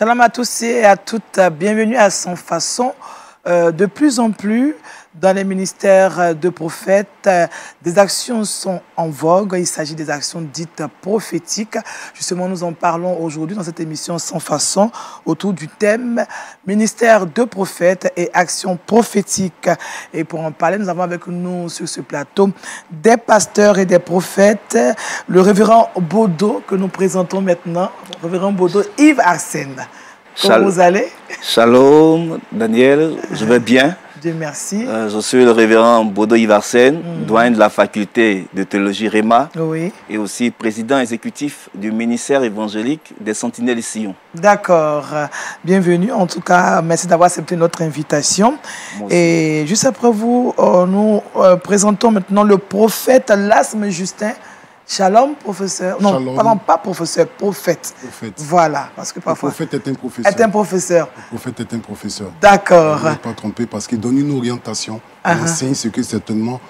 Shalom à tous et à toutes. Bienvenue à Sans Façon. Euh, de plus en plus, dans les ministères de prophètes, des actions sont en vogue. Il s'agit des actions dites prophétiques. Justement, nous en parlons aujourd'hui dans cette émission Sans Façon autour du thème ministère de prophètes et actions prophétiques. Et pour en parler, nous avons avec nous sur ce plateau des pasteurs et des prophètes, le révérend Baudot que nous présentons maintenant, le révérend Baudot Yves Arsène. Comment vous allez? Shalom, Daniel, je vais bien. Dieu merci. Euh, je suis le révérend Bodo Ivarsen, Mm. doyen de la faculté de théologie REMA Oui, et aussi président exécutif du ministère évangélique des Sentinelles Sion. d'accord. Bienvenue. En tout cas, merci d'avoir accepté notre invitation. Et juste après vous, euh, nous euh, présentons maintenant le prophète Lasme Justin. Shalom, professeur. Non, Shalom. pardon, pas professeur, prophète. prophète. Voilà, parce que Le parfois. prophète est un professeur. Est un professeur. Le prophèète est un professeur. D'accord. Ne pas tromper parce qu'il donne une orientation. Il enseigne ce que certainement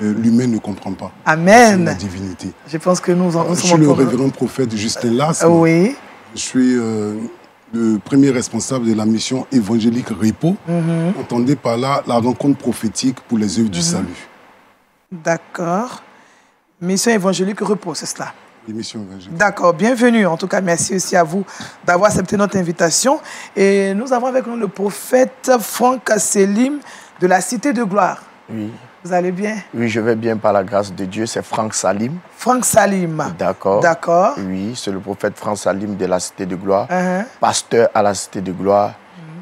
euh, l'humain ne comprend pas. C'est la Amen. divinité. Je pense que nous, en- nous Je suis sommes le révérend prophète Justin Lasme. Oui. Je suis euh, le premier responsable de la mission évangélique Repo. Mhm. Entendez par là la rencontre prophétique pour les œuvres du Mm-hmm. salut. D'accord. Mission évangélique repos, c'est cela. D'accord, bienvenue. En tout cas, merci aussi à vous d'avoir accepté notre invitation. Et nous avons avec nous le prophète Franck Selim de la Cité de Gloire. Oui, Vous allez bien? Oui, je vais bien par la grâce de Dieu. C'est Franck Salim. Franck Salim. D'accord. D'accord. Oui, c'est le prophète Franck Salim de la Cité de Gloire, Hein, pasteur à la Cité de Gloire.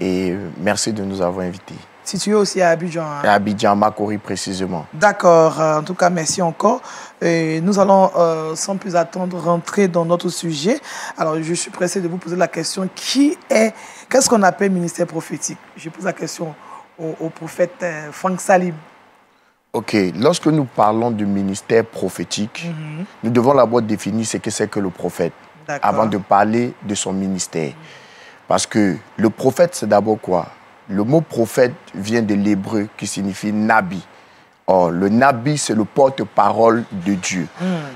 Et merci de nous avoir invités. Situé aussi à Abidjan. hein. À Abidjan, Makori précisément. D'accord. Euh, En tout cas, merci encore. Et nous allons, euh, sans plus attendre, rentrer dans notre sujet. Alors, je suis pressé de vous poser la question qui est, qu'est-ce qu'on appelle ministère prophétique? Je pose la question au, au prophète euh, Franck Salim. Ok, lorsque nous parlons du ministère prophétique, Mhm. nous devons d'abord définir ce que c'est que le prophète avant de parler de son ministère. Parce que le prophète, c'est d'abord quoi? Le mot prophète vient de l'hébreu qui signifie nabi. Or, le nabi, c'est le porte-parole de Dieu.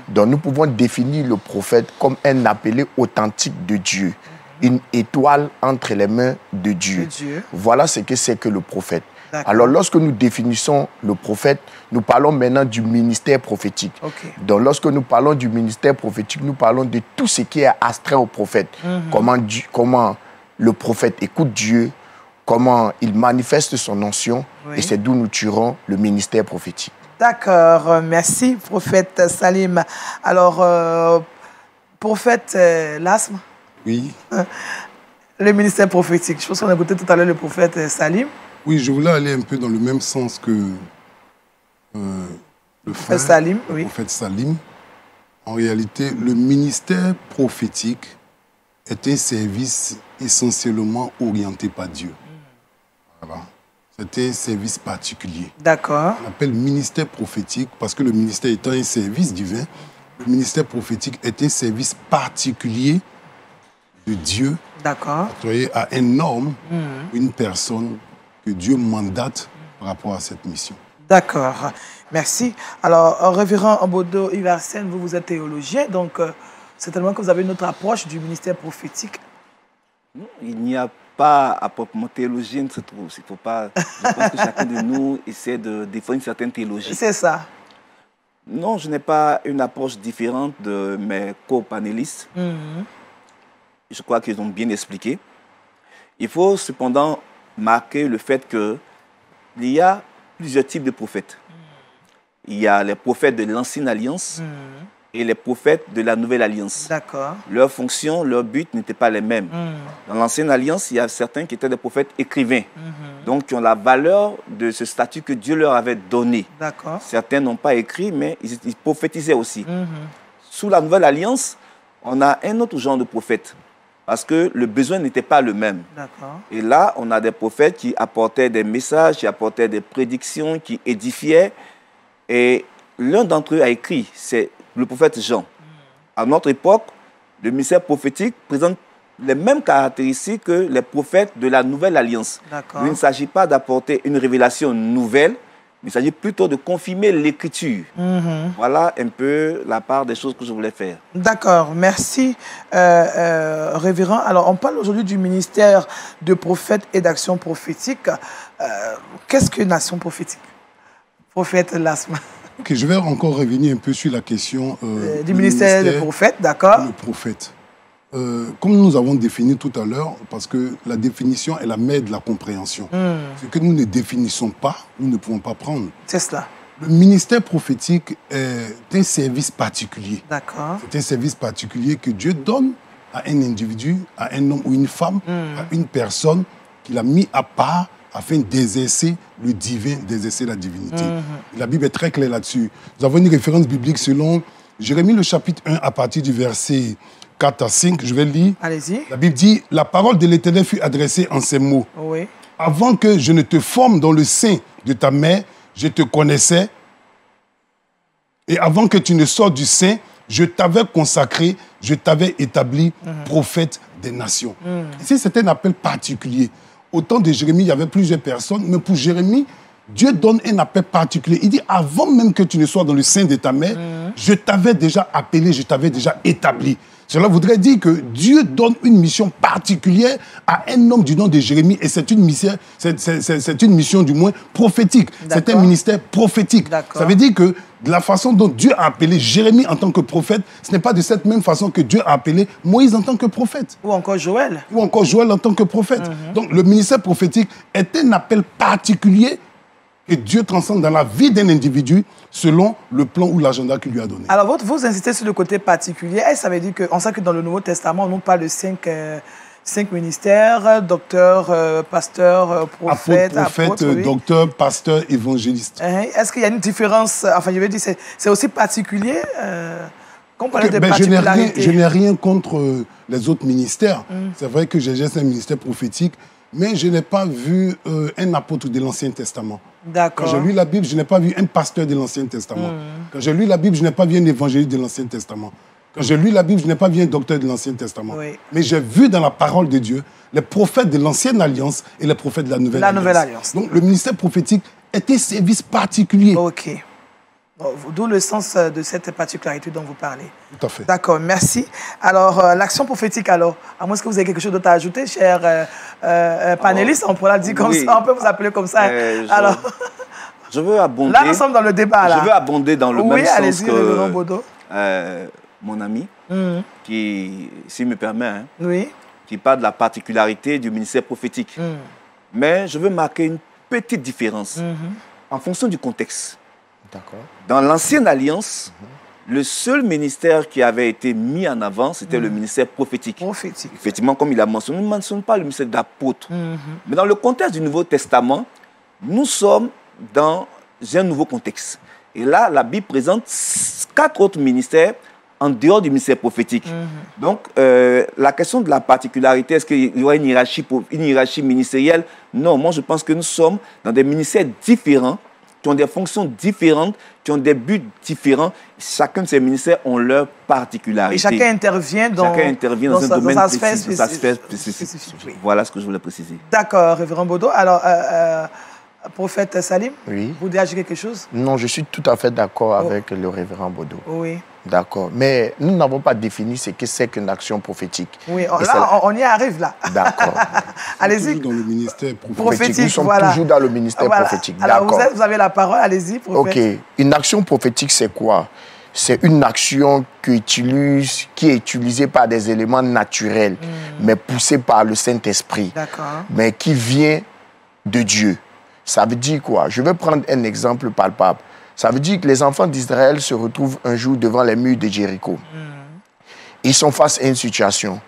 Donc, nous pouvons définir le prophète comme un appelé authentique de Dieu, une étoile entre les mains de Dieu. De Dieu. Voilà ce que c'est que le prophète. Alors, lorsque nous définissons le prophète, nous parlons maintenant du ministère prophétique. Ok. Donc, lorsque nous parlons du ministère prophétique, nous parlons de tout ce qui est astrait au prophète. comment, Dieu- comment le prophète écoute Dieu, comment il manifeste son onction, Oui. et c'est d'où nous tirons le ministère prophétique. D'accord, euh, merci, prophète Salim. Alors, euh, prophète euh, Lasme, Oui. le ministère prophétique. Je pense qu'on a écouté tout à l'heure le prophète euh, Salim, Oui, je voulais aller un peu dans le même sens que euh, le frère, Salim, le oui. prophète Salim. En réalité, le ministère prophétique est un service essentiellement orienté par Dieu. Voilà. Un service particulier. D'accord, On appelle ministère prophétique parce que le ministère étant un service divin, le ministère prophétique est un service particulier de Dieu d'accord. octroyé à un homme, une personne que Dieu mandate par rapport à cette mission. D'accord, merci. Alors, euh, révérend Ambodo Iversen, vous, vous êtes théologien, donc euh, certainement que vous avez une autre approche du ministère prophétique. Non, Il n'y a pas à proprement théologie, se trouve. Il faut pas. Je pense que chacun de nous essaie de défendre une certaine théologie. C'est ça. Non, je n'ai pas une approche différente de mes co-panélistes. Mhm. Je crois qu'ils ont bien expliqué. Il faut cependant marquer le fait que il y a plusieurs types de prophètes. Il y a les prophètes de l'ancienne alliance Mhm. Et les prophètes de la nouvelle alliance. D'accord. Leur fonction, leur but n'étaient pas les mêmes. Mhm. Dans l'ancienne alliance, il y a certains qui étaient des prophètes écrivains, Mhm. donc qui ont la valeur de ce statut que Dieu leur avait donné. D'accord. Certains n'ont pas écrit, mais ils, ils prophétisaient aussi. Mhm. Sous la nouvelle alliance, on a un autre genre de prophète, parce que le besoin n'était pas le même. Et là, on a des prophètes qui apportaient des messages, qui apportaient des prédictions, qui édifiaient. Et l'un d'entre eux a écrit, c'est le prophète Jean. À notre époque, le ministère prophétique présente les mêmes caractéristiques que les prophètes de la nouvelle alliance. Il ne s'agit pas d'apporter une révélation nouvelle, Il s'agit plutôt de confirmer l'écriture. Mhm. Voilà un peu la part des choses que je voulais faire. D'accord, merci, euh, euh, révérend. Alors, on parle aujourd'hui du ministère de prophète et d'action prophétique. Euh, Qu'est-ce qu'une action prophétique? Prophète Lasma. Ok, je vais encore revenir un peu sur la question euh, Euh, du le ministère de prophète, d'accord le prophète. Euh, comme nous avons défini tout à l'heure, parce que la définition est la mère de la compréhension. Hmm, Ce que nous ne définissons pas, nous ne pouvons pas prendre. C'est cela, Le ministère prophétique est un service particulier. d'accord. C'est un service particulier que Dieu donne à un individu, à un homme ou une femme, Hmm. à une personne qu'il a mis à part afin d'exercer le divin, d'exercer la divinité. Hmm. La Bible est très claire là-dessus. Nous avons une référence biblique selon Jérémie le chapitre 1 à partir du verset 4 à 5. Je vais lire. Allez-y. La Bible dit, la parole de l'Éternel fut adressée en ces mots. Oui. Avant que je ne te forme dans le sein de ta mère, je te connaissais. Et avant que tu ne sortes du sein, je t'avais consacré, je t'avais établi prophète des nations. Ici, c'est un appel particulier. Au temps de Jérémie, il y avait plusieurs personnes, mais pour Jérémie, Dieu donne un appel particulier. Il dit, avant même que tu ne sois dans le sein de ta mère, je t'avais déjà appelé, je t'avais déjà établi. Cela voudrait dire que Dieu donne une mission particulière à un homme du nom de Jérémie et c'est une mission, c'est- une mission du moins prophétique. C'est un ministère prophétique. Ça veut dire que de la façon dont Dieu a appelé Jérémie en tant que prophète, ce n'est pas de cette même façon que Dieu a appelé Moïse en tant que prophète Ou encore Joël. ou encore Joël en tant que prophète. Mhm. Donc le ministère prophétique est un appel particulier que Dieu transcende dans la vie d'un individu selon le plan ou l'agenda qu'il lui a donné. Alors, votre- vous insistez sur le côté particulier. Et ça veut dire qu'on sait que dans le Nouveau Testament, on nous parle de cinq, euh, cinq ministères, docteur, euh, pasteur, euh, prophète, Apôtre, prophète, apôtre, oui. docteur, pasteur, évangéliste. Hein, Est-ce qu'il y a une différence Enfin, je veux dire, c'est aussi particulier euh, Quand on parlait Ok, de ben, je n'ai rien, rien contre les autres ministères. Mm. C'est vrai que j'exerce un ministère prophétique, mais je n'ai pas vu euh, un apôtre de l'Ancien Testament. Quand j'ai lu la Bible, je n'ai pas vu un pasteur de l'Ancien Testament. Mm. Quand j'ai lu la Bible, je n'ai pas vu un évangéliste de l'Ancien Testament. Quand j'ai lu la Bible, je n'ai pas vu un docteur de l'Ancien Testament. Oui. Mais j'ai vu dans la parole de Dieu les prophètes de l'Ancienne Alliance et les prophètes de la Nouvelle La Alliance. Nouvelle Alliance. Donc le ministère prophétique est un service particulier. D'où le sens euh, de cette particularité dont vous parlez. Tout à fait. D'accord, merci. Alors, euh, l'action prophétique, alors, à moins que vous ayez quelque chose d'autre à ajouter, cher euh, euh, panéliste, on pourra le dire comme oui. ça, on peut vous appeler comme ça. Euh, je- Alors, Je veux abonder. là, nous sommes dans le débat. Là. Je veux abonder dans le oui, même sens que euh, mon ami, Mhm. qui, s'il me permet, hein, Oui. qui parle de la particularité du ministère prophétique. Mhm. Mais je veux marquer une petite différence Mhm. en fonction du contexte. Dans l'ancienne alliance, le seul ministère qui avait été mis en avant, c'était le ministère prophétique. Prophétique. Effectivement, comme il a mentionné, on ne mentionne pas le ministère d'apôtre. Mhm. Mais dans le contexte du Nouveau Testament, nous sommes dans un nouveau contexte. Et là, la Bible présente quatre autres ministères en dehors du ministère prophétique. Donc, euh, la question de la particularité, est-ce qu'il y aura une hiérarchie, po- une hiérarchie ministérielle? Non, moi je pense que nous sommes dans des ministères différents, qui ont des fonctions différentes, qui ont des buts différents. Chacun de ces ministères ont leur particularité. Et chacun intervient dans, Chacun intervient dans, un sa- domaine dans spécifique. spécifique. oui. Voilà ce que je voulais préciser. D'accord, révérend Bodo. Alors, euh, euh, prophète Salim, Oui. vous voulez ajouter quelque chose? Non, je suis tout à fait d'accord Oh. avec le révérend Bodo. Oui. D'accord. Mais nous n'avons pas défini ce que c'est qu'une action prophétique. Oui, Et là, on, on y arrive là. D'accord. Allez-y. Toujours dans le ministère prophétique. Prophétique, Nous sommes voilà. toujours dans le ministère Voilà. prophétique. Alors, vous, D'accord. êtes- vous avez la parole, allez-y, Ok. prophète. Une action prophétique, c'est quoi? C'est une action qui, utilise, qui est utilisée par des éléments naturels, mais poussée par le Saint-Esprit, D'accord. mais qui vient de Dieu. Ça veut dire quoi? Je vais prendre un exemple palpable. Ça veut dire que les enfants d'Israël se retrouvent un jour devant les murs de Jéricho. Ils sont face à une situation.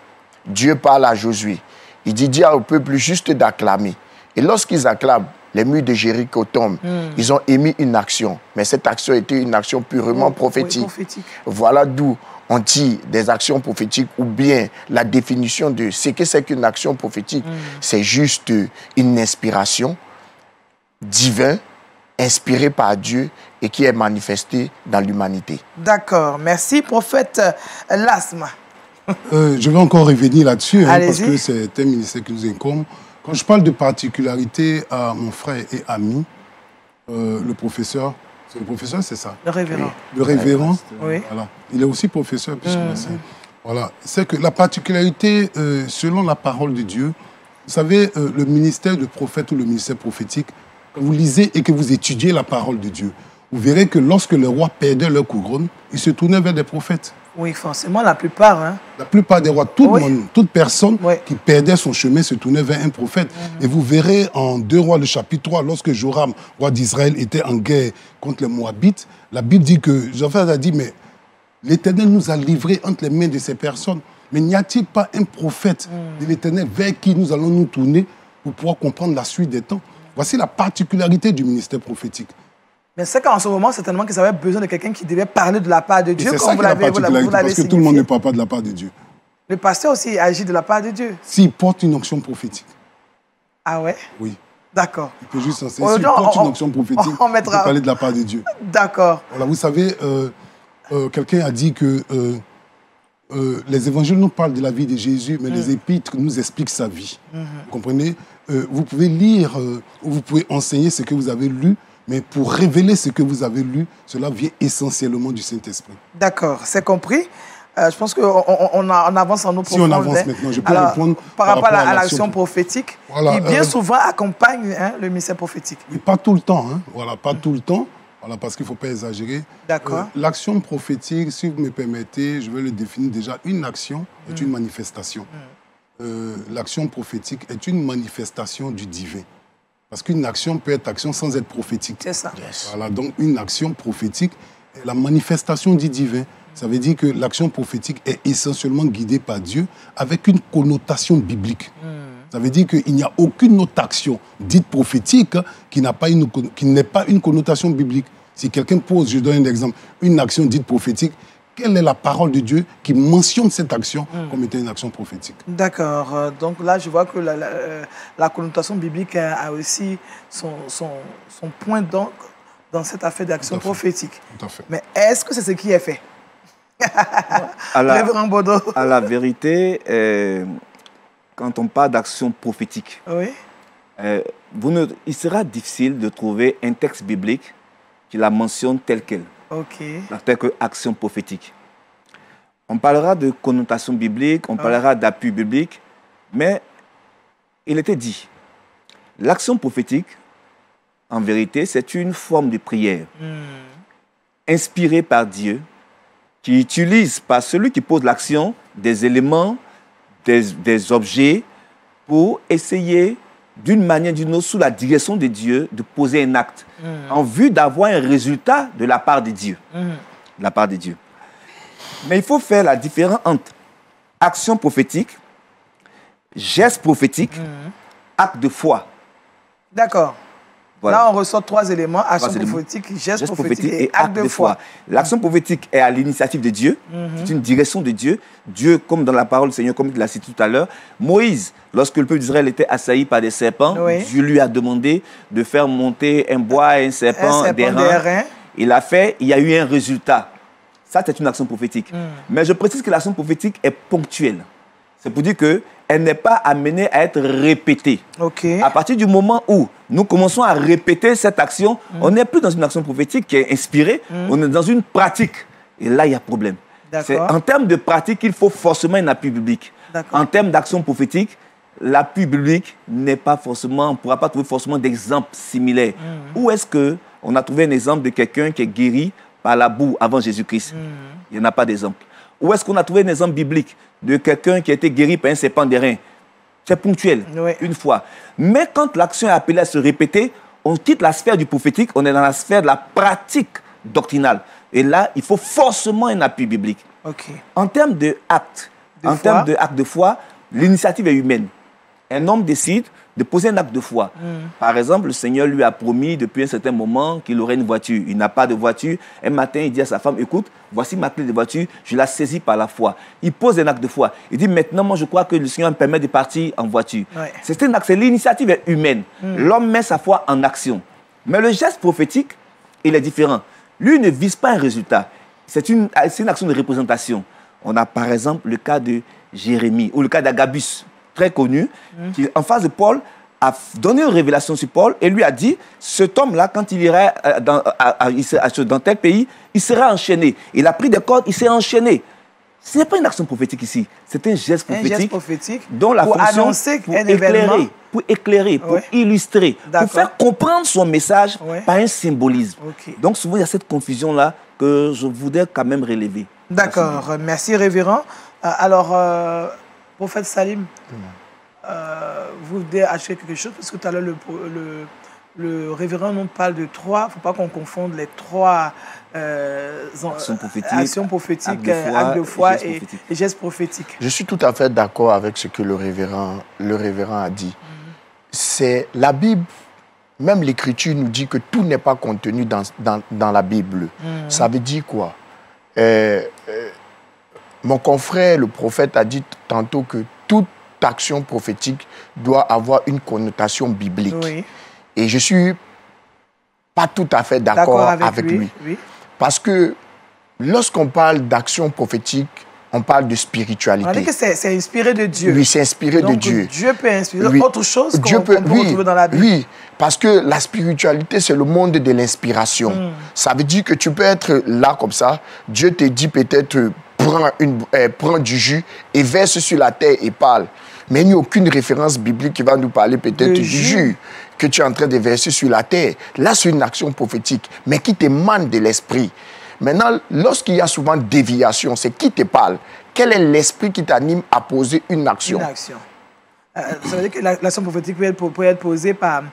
Dieu parle à Josué. Il dit, dis au peuple juste d'acclamer. Et lorsqu'ils acclament, les murs de Jéricho tombent. Ils ont émis une action. Mais cette action était une action purement Oui, prophétique. prophétique. Voilà d'où on dit des actions prophétiques ou bien la définition de ce que c'est qu'une action prophétique. C'est juste une inspiration divine, inspirée par Dieu et qui est manifestée dans l'humanité. D'accord, merci, prophète euh, Lasma. Euh, je vais encore revenir là-dessus, hein, parce que c'est un ministère qui nous incombe. Quand je parle de particularité à mon frère et ami, euh, le professeur. C'est le professeur, c'est ça? Le révérend. Le révérend. Oui. Voilà. Il est aussi professeur, puisqu'il Mhm. enseigne. Voilà. C'est que la particularité, euh, selon la parole de Dieu, vous savez, euh, le ministère de prophète ou le ministère prophétique, vous lisez et que vous étudiez la parole de Dieu, vous verrez que lorsque les rois perdaient leur couronne, ils se tournaient vers des prophètes. Oui, forcément, la plupart. Hein. La plupart des rois, tout Oui. monde, toute personne Oui. qui perdait son chemin se tournait vers un prophète. Et vous verrez en 2 rois, le chapitre 3, lorsque Joram, roi d'Israël, était en guerre contre les Moabites, la Bible dit que Jophaz a dit, mais l'Éternel nous a livrés entre les mains de ces personnes. Mais n'y a-t-il pas un prophète de l'Éternel vers qui nous allons nous tourner pour pouvoir comprendre la suite des temps? Voici la particularité du ministère prophétique. Mais c'est qu'en ce moment, certainement qu'ils avaient besoin de quelqu'un qui devait parler de la part de Dieu, c'est ça vous la l'avez vous l'avez- particularité, vous parce que tout le monde signifié. ne parle pas de la part de Dieu. Le pasteur aussi agit de la part de Dieu. S'il porte une onction prophétique, Ah ouais? Oui. D'accord. Il peut juste S'il porte on- une onction prophétique, on il mettra- peut parler de la part de Dieu. D'accord. Voilà, vous savez, euh, euh, quelqu'un a dit que euh, les évangiles nous parlent de la vie de Jésus, mais les épîtres nous expliquent sa vie. Vous comprenez? Euh, Vous pouvez lire, euh, ou vous pouvez enseigner ce que vous avez lu, mais pour révéler ce que vous avez lu, cela vient essentiellement du Saint-Esprit. D'accord, c'est compris. Euh, je pense qu'on on, on avance en nous Si on avance maintenant, je peux répondre par, par rapport à, rapport à à l'action prophétique, Voilà, qui bien souvent accompagne hein, le ministère prophétique. Mais pas tout le temps, hein. Voilà, pas tout le temps. Voilà, parce qu'il ne faut pas exagérer. D'accord. L'action prophétique, si vous me permettez, je vais le définir déjà. Une action est une manifestation. Euh, L'action prophétique est une manifestation du divin. Parce qu'une action peut être action sans être prophétique. C'est ça. Voilà, donc une action prophétique est la manifestation du divin. Ça veut dire que l'action prophétique est essentiellement guidée par Dieu avec une connotation biblique. Ça veut dire qu'il n'y a aucune autre action dite prophétique qui n'a pas une qui n'ait pas une connotation biblique. Si quelqu'un pose, je donne un exemple, une action dite prophétique, quelle est la parole de Dieu qui mentionne cette action comme étant une action prophétique D'accord. Euh, Donc là, je vois que la, la- euh, la connotation biblique a, a aussi son, son, son point d'encre dans cette affaire d'action prophétique. Tout à fait. Mais est-ce que c'est ce qui est fait? À la, à vérité, euh, quand on parle d'action prophétique, Oui. euh, vous ne- il sera difficile de trouver un texte biblique qui la mentionne telle qu'elle, Ok. telle que action prophétique. On parlera de connotation biblique, on parlera d'appui biblique, mais il était dit, l'action prophétique, en vérité, c'est une forme de prière inspirée par Dieu, qui utilise par celui qui pose l'action des éléments, des, des objets, pour essayer, d'une manière ou d'une autre, sous la direction de Dieu, de poser un acte, en vue d'avoir un résultat de la part de Dieu. De la part de Dieu. Mais il faut faire la différence entre action prophétique, geste prophétique, acte de foi. D'accord. Voilà. Là, on ressort trois éléments action Trois éléments. prophétique, geste, Geste prophétique, et acte de foi. L'action prophétique est à l'initiative de Dieu. C'est une direction de Dieu. Dieu, comme dans la parole du Seigneur, comme il l'a cité tout à l'heure, Moïse, lorsque le peuple d'Israël était assailli par des serpents, Oui. Dieu lui a demandé de faire monter un bois, un serpent, Un serpent des des reins. reins. Il a fait, il y a eu un résultat. Ça, c'est une action prophétique. Mais je précise que l'action prophétique est ponctuelle. C'est pour dire qu'elle n'est pas amenée à être répétée. Ok. À partir du moment où nous commençons à répéter cette action, on n'est plus dans une action prophétique qui est inspirée, on est dans une pratique. Et là, il y a problème. C'est en termes de pratique, il faut forcément un appui biblique. En termes d'action prophétique, l'appui biblique n'est pas forcément, on ne pourra pas trouver forcément d'exemples similaires. Où est-ce que on a trouvé un exemple de quelqu'un qui est guéri par la boue avant Jésus-Christ? Il n'y en a pas d'exemple. Où est-ce qu'on a trouvé un exemple biblique de quelqu'un qui a été guéri par un serpent des reins C'est ponctuel, Oui. une fois. Mais quand l'action est appelée à se répéter, on quitte la sphère du prophétique, on est dans la sphère de la pratique doctrinale. Et là, il faut forcément un appui biblique. Ok. En termes de acte, De en termes de acte de foi, l'initiative est humaine. Un homme décide de poser un acte de foi. Par exemple, le Seigneur lui a promis depuis un certain moment qu'il aurait une voiture. Il n'a pas de voiture. Un matin, il dit à sa femme, écoute, voici ma clé de voiture, je la saisis par la foi. Il pose un acte de foi. Il dit, maintenant, moi, je crois que le Seigneur me permet de partir en voiture. Ouais. C'est un acte, c'est- l'initiative est humaine. L'homme met sa foi en action. Mais le geste prophétique, il est différent. Lui ne vise pas un résultat. C'est une, c'est une action de représentation. On a par exemple le cas de Jérémie ou le cas d'Agabus, très connu, qui en face de Paul a donné une révélation sur Paul et lui a dit, cet homme-là, quand il ira euh, dans, à- à- il sera- dans tel pays, il sera enchaîné. Il a pris des cordes, il s'est enchaîné. Ce n'est pas une action prophétique ici, c'est un geste Un prophétique, geste prophétique dont la pour fonction annoncer pour un événement. éclairer, pour éclairer, pour Ouais. illustrer, pour faire comprendre son message Ouais. par un symbolisme. Donc souvent il y a cette confusion-là que je voudrais quand même relever. D'accord, merci révérend. Euh, Alors, euh, prophète Salim, euh, vous voulez acheter quelque chose Parce que tout à l'heure, le, le, le révérend nous parle de trois, il ne faut pas qu'on confonde les trois euh, en- Actions prophétiques, actions prophétiques, actes de euh, foi actes de et foi gestes et, prophétiques. et gestes prophétiques. Je suis tout à fait d'accord avec ce que le révérend, le révérend a dit. C'est la Bible, même l'Écriture nous dit que tout n'est pas contenu dans, dans, dans la Bible. Ça veut dire quoi? Euh, euh, Mon confrère, le prophète, a dit tantôt que toute action prophétique doit avoir une connotation biblique. Oui, Et je suis pas tout à fait d'accord avec, avec, lui. lui. Oui. Parce que lorsqu'on parle d'action prophétique, on parle de On a dit spiritualité. que c'est inspiré de Dieu. Oui, c'est inspiré Donc, de Dieu. Dieu peut inspirer Oui. autre chose qu'on peut, peut, oui, retrouver dans la Bible. oui, parce que la spiritualité, c'est le monde de l'inspiration. Hmm. Ça veut dire que tu peux être là comme ça, Dieu te dit peut-être, prends, une, euh, prends du jus et verse sur la terre et parle. Mais il n'y a aucune référence biblique qui va nous parler peut-être du jus. que tu es en train de verser sur la terre. Là, c'est une action prophétique, mais qui t'émane de l'esprit. Maintenant, lorsqu'il y a souvent déviation, c'est qui te parle? Quel est l'esprit qui t'anime à poser une action? Une action. Euh, ça veut dire que la- l'action prophétique peut être, peut être posée par,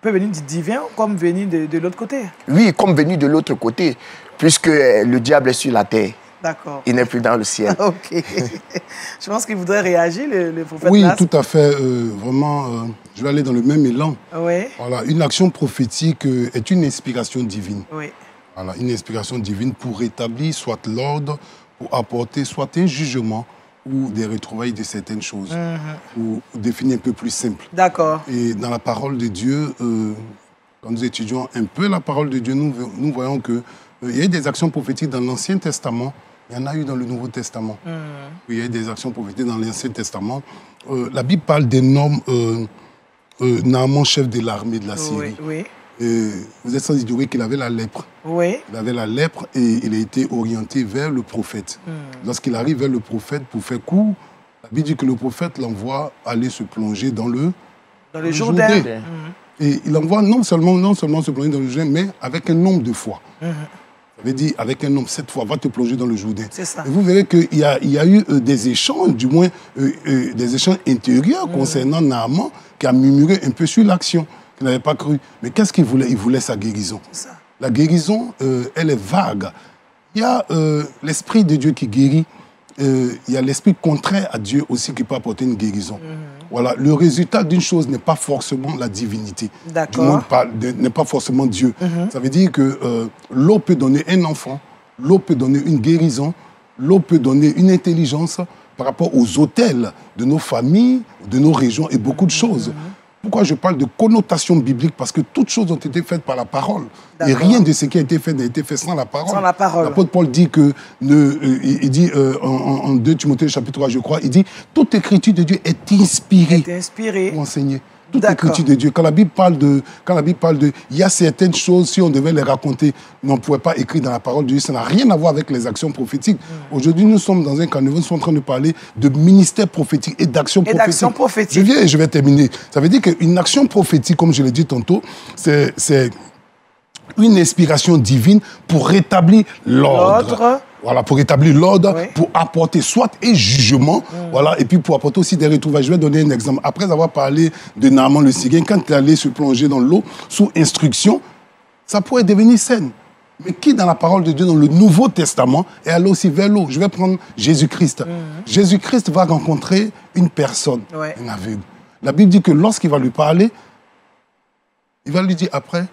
peut venir du divin comme venir de, de l'autre côté? Oui, comme venu de l'autre côté, puisque euh, le diable est sur la terre, D'accord. il n'est plus dans le ciel. Ok. Je pense qu'il voudrait réagir, le, le prophète Oui, Nas. tout à fait. euh, vraiment, euh, je vais aller dans le même élan. Oui, Voilà, une action prophétique euh, est une inspiration divine. oui. Voilà, une inspiration divine pour rétablir soit l'ordre, pour apporter soit un jugement ou des retrouvailles de certaines choses, ou définir un peu plus simple. D'accord. Et dans la parole de Dieu, euh, quand nous étudions un peu la parole de Dieu, nous, nous voyons que euh, il y a eu des actions prophétiques dans l'Ancien Testament, il y en a eu dans le Nouveau Testament. Oui, il y a eu des actions prophétiques dans l'Ancien Testament. Euh, la Bible parle d'un homme, euh, euh, Naaman, chef de l'armée de la Syrie. oui, vous êtes sans ignorer qu'il avait la lèpre. oui. Il avait la lèpre et il a été orienté vers le prophète. Lorsqu'il arrive vers le prophète pour faire court, la Bible dit que le prophète l'envoie aller se plonger dans le Dans le Le Jourdain. Jourdain. Et il envoie non seulement, non seulement se plonger dans le Jourdain, mais avec un nombre de fois. Ça veut dire, avec un nombre, cette fois, va te plonger dans le Jourdain. C'est ça. Et vous verrez qu'il y a, il y a eu euh, des échanges, du moins euh, euh, des échanges intérieurs concernant Naaman, qui a murmuré un peu sur l'action, qu'il n'avait pas cru. Mais qu'est-ce qu'il voulait? Il voulait sa guérison. C'est ça. La guérison, elle est vague. Il y a l'Esprit de Dieu qui guérit. Euh, il y a l'esprit contraire à Dieu aussi qui peut apporter une guérison. Voilà, le résultat d'une chose n'est pas forcément la divinité. D'accord. N'est pas forcément Dieu. Ça veut dire que euh, l'eau peut donner un enfant, l'eau peut donner une guérison, l'eau peut donner une intelligence par rapport aux hôtels de nos familles, de nos régions et beaucoup de choses. Pourquoi je parle de connotation biblique Parce que toutes choses ont été faites par la parole. Et rien de ce qui a été fait n'a été fait sans la parole. Sans la parole. L'apôtre Paul dit que, ne, euh, il dit euh, en, en- en 2 Timothée chapitre 3, je crois, il dit toute écriture de Dieu est inspirée T'es inspiré. pour enseigner. Écriture de Dieu. Quand la Bible parle de, quand la Bible parle de, il y a certaines choses, si on devait les raconter, on ne pouvait pas écrire dans la parole de Dieu. Ça n'a rien à voir avec les actions prophétiques. Mm. Aujourd'hui, nous sommes dans un carnaval, nous sommes en train de parler de ministère prophétique et d'action prophétique. prophétique. Je viens et je vais terminer. Ça veut dire qu'une action prophétique, comme je l'ai dit tantôt, c'est, c'est une inspiration divine pour rétablir l'ordre. Voilà, pour rétablir l'ordre, Oui. pour apporter soit un jugement, voilà, et puis pour apporter aussi des retrouvailles. Je vais donner un exemple. Après avoir parlé de Naaman le Syrien, quand il allait se plonger dans l'eau sous instruction, ça pourrait devenir saine. Mais qui, dans la parole de Dieu, dans le Nouveau Testament, est allé aussi vers l'eau? Je vais prendre Jésus-Christ. Jésus-Christ va rencontrer une personne, Ouais. un aveugle. La Bible dit que lorsqu'il va lui parler, il va lui dire après,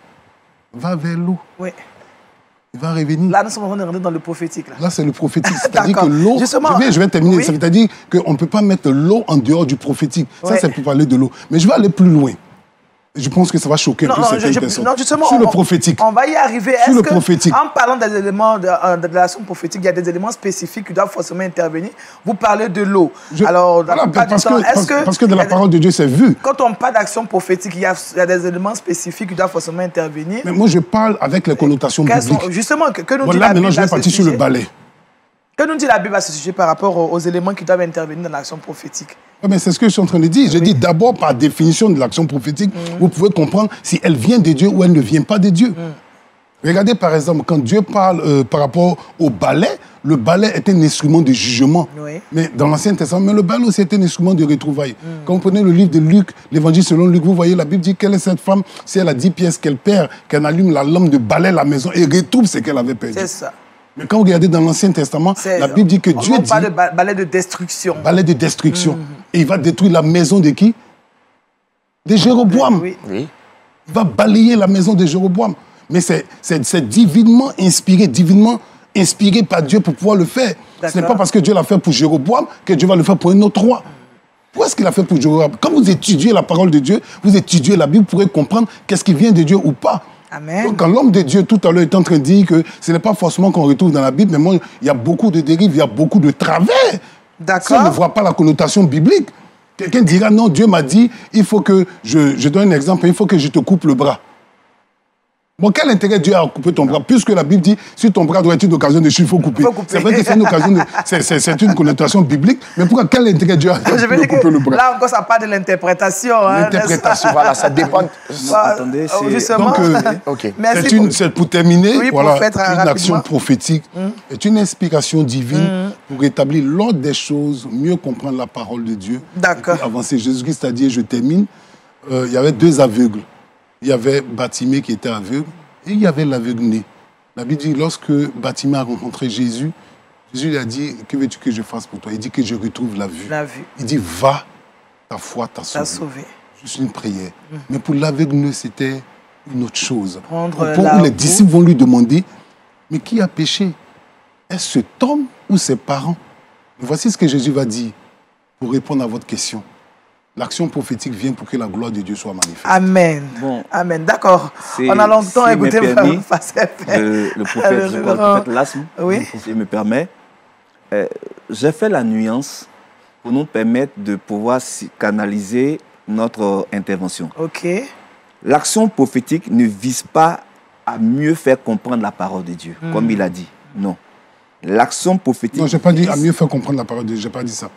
va vers l'eau. Oui. Il va revenir. Là, nous sommes en train de rentrer dans le prophétique. Là. Là, c'est le prophétique. C'est-à-dire que l'eau. Je vais, je vais terminer. oui. Ça veut dire qu'on ne peut pas mettre l'eau en dehors du prophétique. Ça, c'est pour parler de l'eau. Mais je vais aller plus loin. Je pense que ça va choquer Non, plus non, certaines je- personnes. non, justement, Sur on- le prophétique. On va y arriver. Sur le que, prophétique. En parlant des éléments de, euh, de l'action prophétique, il y a des éléments spécifiques qui doivent forcément intervenir. Vous parlez de l'eau. Alors, voilà, parce, temps, que, parce, que. parce que de la parole de Dieu, c'est vu. Quand on parle d'action prophétique, il y, a, il y a des éléments spécifiques qui doivent forcément intervenir. Mais moi, je parle avec les connotations bibliques. sont- justement, que, que nous Bon, dit là, maintenant, je vais partir sur le balai. Que nous dit la Bible à ce sujet par rapport aux, éléments qui doivent intervenir dans l'action prophétique mais c'est ce que je suis en train de dire. Je dis d'abord, par définition de l'action prophétique, Mm. vous pouvez comprendre si elle vient de Dieu ou elle ne vient pas de Dieu. Regardez par exemple, quand Dieu parle euh, par rapport au balai, le balai est un instrument de jugement. Oui. Mais dans l'Ancien Testament, mais le balai aussi est un instrument de retrouvailles. Quand vous prenez le livre de Luc, l'évangile selon Luc, vous voyez, la Bible dit quelle est cette femme, si elle a 10 pièces qu'elle perd, qu'elle allume la lampe de balai à la maison et retrouve ce qu'elle avait perdu. C'est ça. Mais quand vous regardez dans l'Ancien Testament, la Bible dit que on- Dieu on dit parle de ba- balai de destruction. balai de destruction. Et il va détruire la maison de qui? De Jéroboam. Oui. Oui. Il va balayer la maison de Jéroboam. Mais c'est- divinement inspiré, divinement inspiré par Dieu pour pouvoir le faire. Ce n'est pas parce que Dieu l'a fait pour Jéroboam que Dieu va le faire pour un autre roi. Pourquoi est-ce qu'il a fait pour Jéroboam? Quand vous étudiez la parole de Dieu, vous étudiez la Bible, vous pourrez comprendre qu'est-ce qui vient de Dieu ou pas. Amen. Donc, quand l'homme de Dieu tout à l'heure est en train de dire que ce n'est pas forcément qu'on retrouve dans la Bible, mais moi, il y a beaucoup de dérives, il y a beaucoup de travers. Si on ne D'accord. voit pas la connotation biblique, quelqu'un dira non, Dieu m'a dit, il faut que, je, je donne un exemple, il faut que je te coupe le bras. Bon, quel intérêt Dieu a à couper ton bras Puisque la Bible dit, si ton bras doit être une occasion de chute, il faut couper. C'est vrai que c'est une occasion de. c'est- C'est c'est une connotation biblique, mais pourquoi quel intérêt Dieu a à Je veux de dire couper le bras là encore, ça part de l'interprétation. hein, L'interprétation. Voilà, ça dépend. Bah, attendez, oh, c'est- justement. Donc, euh. C'est une, c'est pour terminer, Oui, voilà, une rapidement. action prophétique est une inspiration divine pour rétablir l'ordre des choses, mieux comprendre la parole de Dieu. D'accord. Avancer. Jésus-Christ a dit, je termine, euh, il y avait deux aveugles. Il y avait Batimé qui était aveugle et il y avait l'aveugle né. La Bible dit, lorsque Batimé a rencontré Jésus, Jésus lui a dit, que veux-tu que je fasse pour toi? Il dit que je retrouve la vue. La vue. Il dit, va, ta foi t'a sauvé sauvé. juste une prière. Mais pour l'aveugle, c'était une autre chose. Prendre où les disciples vont lui demander, mais qui a péché? Est-ce cet homme ou ses parents? Voici ce que Jésus va dire pour répondre à votre question. L'action prophétique vient pour que la gloire de Dieu soit manifeste. Amen. Bon. Amen. D'accord. On a longtemps si écouté permis, le, le prophète, Le je crois, le prophète Lasme, Oui. si je me permets, euh, j'ai fait la nuance pour nous permettre de pouvoir canaliser notre intervention. Ok. L'action prophétique ne vise pas à mieux faire comprendre la parole de Dieu, comme il a dit. Non. L'action prophétique. Non, je n'ai pas dit à mieux faire comprendre la parole de Dieu. Je n'ai pas dit ça.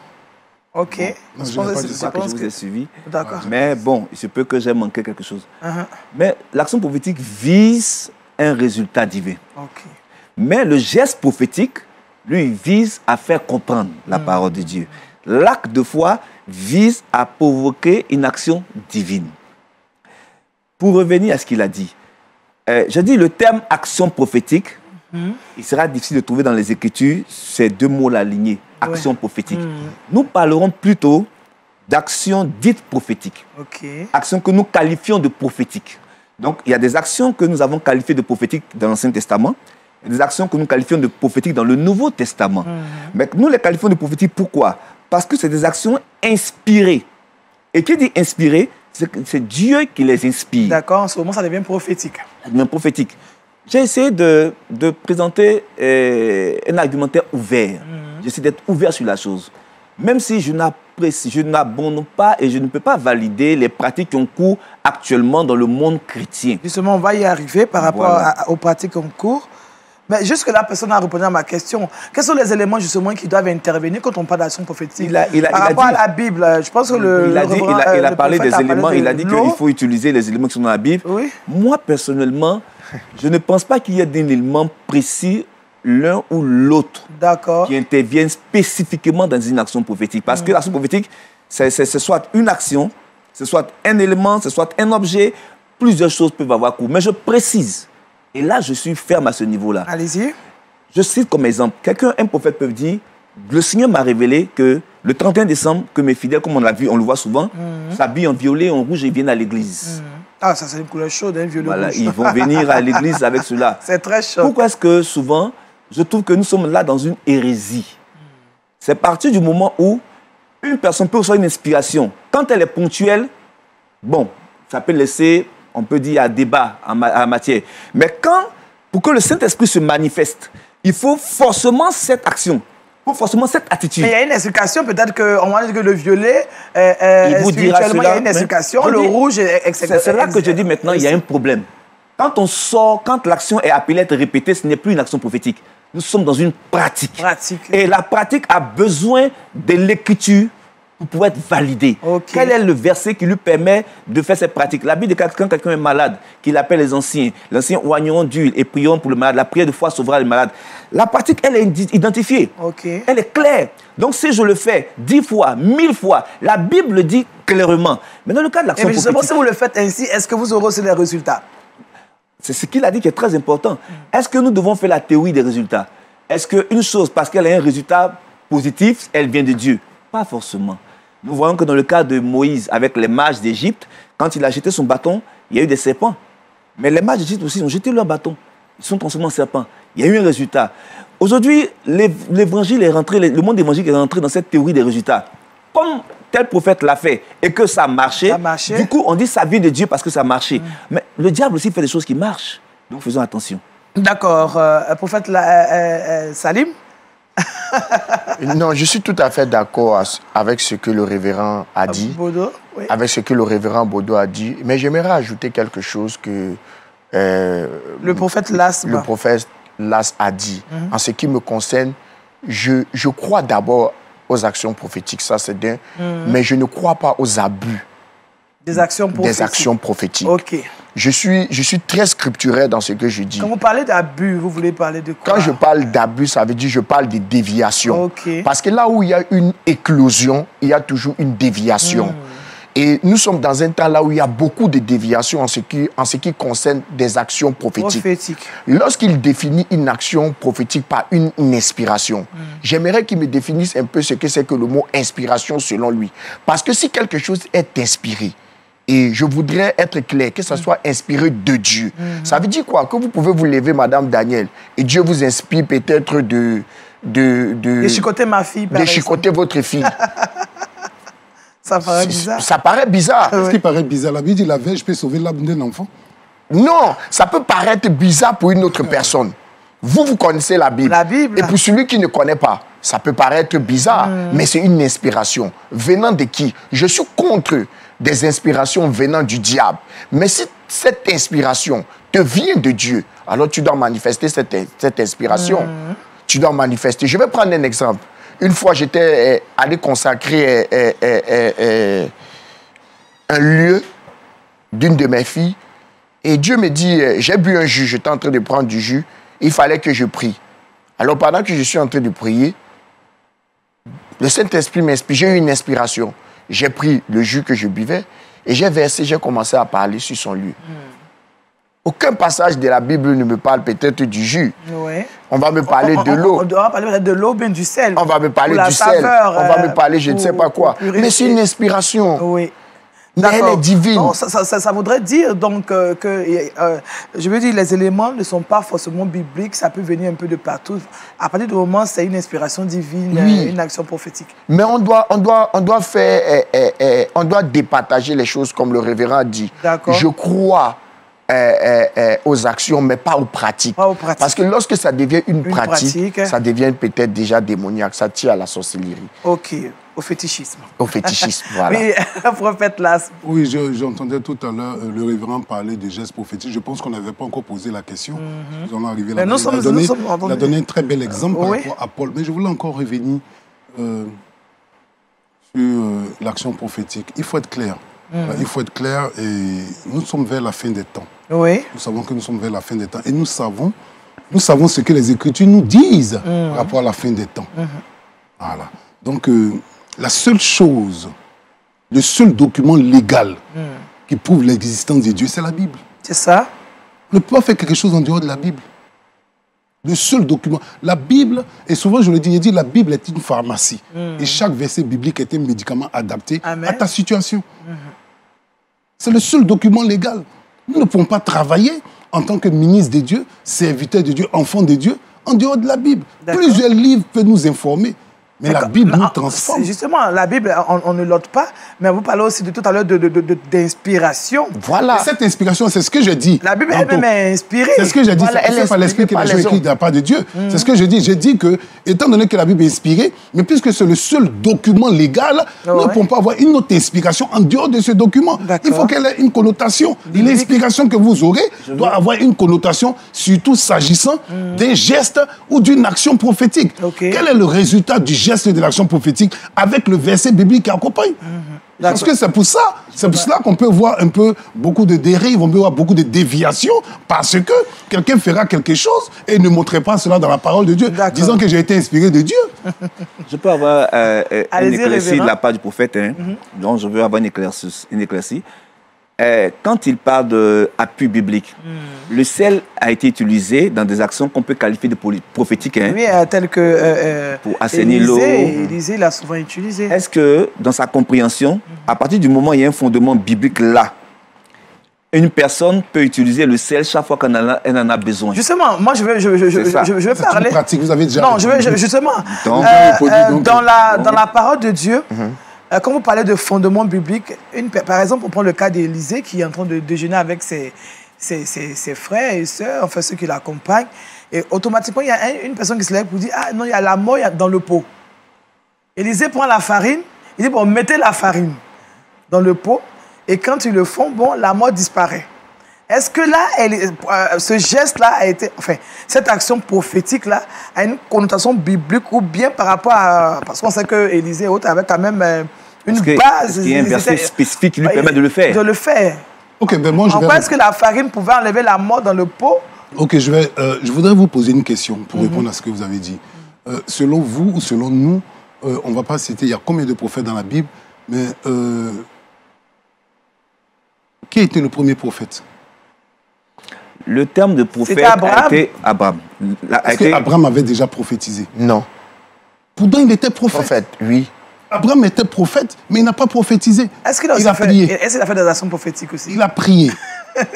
Ok. Non, Je pense que je que je pense vous que- ai suivi. D'accord. Mais bon, il se peut que j'ai manqué quelque chose. Uh-huh. Mais l'action prophétique vise un résultat divin. Ok. Mais le geste prophétique, lui, vise à faire comprendre la parole de Dieu. L'acte de foi vise à provoquer une action divine. Pour revenir à ce qu'il a dit, euh, j'ai dit le terme action prophétique, il sera difficile de trouver dans les Écritures ces deux mots-là alignés, action prophétique. Nous parlerons plutôt d'action dite prophétique Ok. actions que nous qualifions de prophétiques. Donc, il y a des actions que nous avons qualifiées de prophétiques dans l'Ancien Testament, et des actions que nous qualifions de prophétiques dans le Nouveau Testament. Mais nous les qualifions de prophétiques pourquoi? Parce que c'est des actions inspirées. Et qui dit inspirées C'est Dieu qui les inspire. D'accord. En ce moment, ça devient prophétique. Même prophétique. J'ai essayé de, de présenter euh, un argumentaire ouvert. J'essaie d'être ouvert sur la chose. Même si je n'apprécie, je n'abonde pas et je ne peux pas valider les pratiques qui ont cours actuellement dans le monde chrétien. Justement, on va y arriver par rapport Voilà. à- aux pratiques en cours. Mais jusque-là, personne n'a répondu à ma question. Quels sont les éléments justement qui doivent intervenir quand on parle d'action prophétique? Il a- il a- Par il a rapport dit- à la Bible, je pense que le. il a, dit, a, il euh, a le parlé des a parlé éléments, de il a dit qu'il faut utiliser les éléments qui sont dans la Bible. Oui. Moi, personnellement, je ne pense pas qu'il y ait d'un élément précis, l'un ou l'autre, qui interviennent spécifiquement dans une action prophétique. Parce que l'action prophétique, c'est soit une action, c'est soit un élément, c'est soit un objet, plusieurs choses peuvent avoir cours. Mais je précise, et là je suis ferme à ce niveau-là. Allez-y. Je cite comme exemple, quelqu'un, un prophète peut dire, le Seigneur m'a révélé que le 31 décembre, que mes fidèles, comme on l'a vu, on le voit souvent, s'habillent en violet, en rouge et viennent à l'église. Ah, ça, c'est une couleur chaude, un violon Voilà, rouge. ils vont venir à l'église avec cela. C'est très chaud. Pourquoi est-ce que souvent, je trouve que nous sommes là dans une hérésie C'est partir du moment où une personne peut recevoir une inspiration. Quand elle est ponctuelle, bon, ça peut laisser, on peut dire, à débat en, ma- en matière. Mais quand, pour que le Saint-Esprit se manifeste, il faut forcément cette action, il faut forcément cette attitude. Mais il y a une explication, peut-être qu'on va dire que le violet, euh, euh, Il vous dira spirituellement, il y a une explication, le dis- rouge, etc. C'est c'est là que je dis maintenant, il y a un problème. Quand on sort, quand l'action est appelée à être répétée, ce n'est plus une action prophétique. Nous sommes dans une pratique. Pratique. Et la pratique a besoin de l'écriture pour pouvoir être validée. Quel est le verset qui lui permet de faire cette pratique La Bible dit que quand quelqu'un est malade, qu'il appelle les anciens, les anciens oigneront d'huile et prieront pour le malade. La prière de foi sauvera le malade. La pratique, elle est identifiée. Elle est claire. Donc si je le fais dix fois, mille fois, la Bible le dit clairement. Mais dans le cas de l'action prophétique, si vous le faites ainsi, est-ce que vous aurez aussi les résultats? C'est ce qu'il a dit qui est très important. Est-ce que nous devons faire la théorie des résultats? Est-ce qu'une chose, parce qu'elle a un résultat positif, elle vient de Dieu? Pas forcément. Nous voyons que dans le cas de Moïse avec les mages d'Égypte, quand il a jeté son bâton, il y a eu des serpents. Mais les mages d'Égypte aussi ont jeté leur bâton. Ils sont transformés en serpents. Il y a eu un résultat. Aujourd'hui, l'év- l'évangile est le monde évangélique est rentré dans cette théorie des résultats. Comme tel prophète l'a fait et que ça a marché, Ça a marché. du coup, on dit ça vient de Dieu parce que ça a marché. Mais le diable aussi fait des choses qui marchent. Donc faisons attention. D'accord. Euh, prophète la- euh, euh, euh, Salim? Non, je suis tout à fait d'accord avec ce que le révérend a dit, Bodo oui. avec ce que le révérend Baudot a dit, mais j'aimerais ajouter quelque chose que euh, Le prophète Lasma. le prophète Las a dit. En ce qui me concerne, je, je crois d'abord aux actions prophétiques, ça c'est d'un, mais je ne crois pas aux abus Des actions prophétiques. des actions prophétiques. Ok. Je, suis, je suis très scripturaire dans ce que je dis. Quand vous parlez d'abus, vous voulez parler de quoi? Quand je parle d'abus, ça veut dire je parle de déviation. Ok. Parce que là où il y a une éclosion, il y a toujours une déviation. Hmm. Et nous sommes dans un temps là où il y a beaucoup de déviations en ce qui, en ce qui concerne des actions prophétiques. prophétique. Lorsqu'il définit une action prophétique par une, inspiration, Hmm. j'aimerais qu'il me définisse un peu ce que c'est que le mot inspiration selon lui. Parce que si quelque chose est inspiré, et je voudrais être clair, que ça soit inspiré de Dieu, ça veut dire quoi? Que vous pouvez vous lever, Madame Daniel, et Dieu vous inspire peut-être de... de, de Déchicoter ma fille, par déchicoter votre fille. Ça paraît bizarre. Ça paraît bizarre. Ce qui paraît bizarre, la Bible dit la verge peut sauver l'âme d'un enfant. Non, ça peut paraître bizarre pour une autre personne. Vous, vous connaissez la Bible. La Bible. Et pour celui qui ne connaît pas, ça peut paraître bizarre, mais c'est une inspiration. Venant de qui? Je suis contre des inspirations venant du diable. Mais si cette inspiration te vient de Dieu, alors tu dois manifester cette, cette inspiration. Tu dois manifester. Je vais prendre un exemple. Une fois, j'étais euh, allé consacrer euh, euh, un lieu d'une de mes filles. Et Dieu me dit, j'ai bu un jus, j'étais en train de prendre du jus, il fallait que je prie. Alors pendant que je suis en train de prier, le Saint-Esprit m'inspire, j'ai eu une inspiration. J'ai pris le jus que je buvais et j'ai versé, j'ai commencé à parler sur son lieu. Aucun passage de la Bible ne me parle peut-être du jus. Ouais. On va me parler On- de on- l'eau. On doit parler peut-être de l'eau, bien du sel. On va me parler du sel. saveur, On va euh, me parler, je ne sais pas quoi. Mais c'est une inspiration. Oui. Mais elle est divine. Ça, ça- ça- ça voudrait dire donc euh, que, euh, je veux dire, les éléments ne sont pas forcément bibliques, ça peut venir un peu de partout. À partir du moment c'est une inspiration divine, Oui. euh, une action prophétique. Mais on doit, on doit, on doit faire, euh, euh, euh, on doit départager les choses comme le révérend dit. D'accord. Je crois euh, euh, euh, aux actions, mais pas aux pratiques. Pas aux pratiques. Parce que lorsque ça devient une, Une pratique, pratique. ça devient peut-être déjà démoniaque, ça tire à la sorcellerie, Ok, au fétichisme. au fétichisme. voilà. Oui, prophète Las. Oui, je- j'entendais tout à l'heure euh, le révérend parler de gestes prophétiques. Je pense qu'on n'avait pas encore posé la question. Nous allons arriver là. Mhm. Mais nous il, sommes- a donné, nous sommes il a donné un très bel exemple par Oui. rapport à Paul. Mais je voulais encore revenir euh, sur euh, l'action prophétique. Il faut être clair. Mhm. Il faut être clair et nous sommes vers la fin des temps. Oui. Nous savons que nous sommes vers la fin des temps et nous savons, nous savons ce que les Écritures nous disent Mhm. par rapport à la fin des temps. Voilà. Donc, euh, la seule chose, le seul document légal Mhm. qui prouve l'existence de Dieu, c'est la Bible. C'est ça On ne peut pas faire quelque chose en dehors de la Bible. Le seul document. La Bible, et souvent je le dis, je dis la Bible est une pharmacie. Et chaque verset biblique est un médicament adapté Amen. à ta situation. C'est le seul document légal. Nous ne pouvons pas travailler en tant que ministre de Dieu, serviteur de Dieu, enfant de Dieu, en dehors de la Bible. Plusieurs livres peuvent nous informer. Mais la Bible nous transforme. c'est Justement, la Bible, on, on ne l'ôte pas, mais vous parlez aussi de tout à l'heure de- de- de- de- d'inspiration. Voilà. Et cette inspiration, c'est ce que je dis. La Bible elle-même est inspirée. C'est ce que j'ai dit, Voilà, c'est- pas l'esprit qui inspirée l'a par les écrit de la part de Dieu. C'est ce que je dis. J'ai dit que, étant donné que la Bible est inspirée, mais puisque c'est le seul document légal, nous ne Ouais. pouvons pas avoir une autre inspiration en dehors de ce document. Il faut qu'elle ait une connotation. L'inspiration que vous aurez doit avoir une connotation, surtout s'agissant d'un geste ou d'une action prophétique. Quel est le résultat du geste de l'action prophétique avec le verset biblique qui accompagne Parce que c'est pour ça, c'est pour cela qu'on peut voir un peu beaucoup de dérives, on peut voir beaucoup de déviations, parce que quelqu'un fera quelque chose et ne montrerait pas cela dans la parole de Dieu, disant que j'ai été inspiré de Dieu. Je peux avoir euh, euh, une éclaircie de la part du prophète. hein. Donc, je veux avoir une éclaircie. Une éclaircie. Euh, quand il parle d'appui biblique, le sel a été utilisé dans des actions qu'on peut qualifier de prophétiques. hein. Oui, euh, tel que. euh, euh, Pour assainir l'eau. Élisée, Élisée l'a souvent utilisé. Est-ce que, dans sa compréhension, à partir du moment où il y a un fondement biblique là, une personne peut utiliser le sel chaque fois qu'elle en a, elle en a besoin? Justement, moi, je vais, je, je, je, je- vais parler. une pratique, vous avez déjà Non, je vais, justement, Donc, euh, euh, dans, la, dans la parole de Dieu, euh, quand vous parlez de fondement biblique, par exemple, on prend le cas d'Élisée qui est en train de déjeuner avec ses, ses, frères et sœurs, enfin ceux qui l'accompagnent, et automatiquement, il y a un- une personne qui se lève pour dire Ah non, il y a la mort dans le pot. Élisée prend la farine, il dit Bon, mettez la farine dans le pot, et quand ils le font, bon, la mort disparaît. Est-ce que là, elle euh, ce geste-là a été, enfin, cette action prophétique-là a une connotation biblique ou bien par rapport à, parce qu'on sait que Élisée et autres avaient quand même euh, une que- base. qu'il y a un verset spécifique qui lui permet de le faire De le faire. Ok, ben moi je En vais. quoi est-ce que la farine pouvait enlever la mort dans le pot? Ok, je vais. euh, je voudrais vous poser une question Mhm. pour répondre à ce que vous avez dit. Euh, selon vous ou selon nous, euh, on ne va pas citer. Il y a combien de prophètes dans la Bible, mais euh, qui a été le premier prophète? Le terme de prophète Abraham. a été Abraham. Parce été- qu'Abraham avait déjà prophétisé? Non. Pourtant, il était prophète. Prophète, oui. Abraham était prophète, mais il n'a pas prophétisé. Est-ce qu'il a, il a fait, prié. est-ce qu'il a fait des actions prophétiques aussi? Il a prié.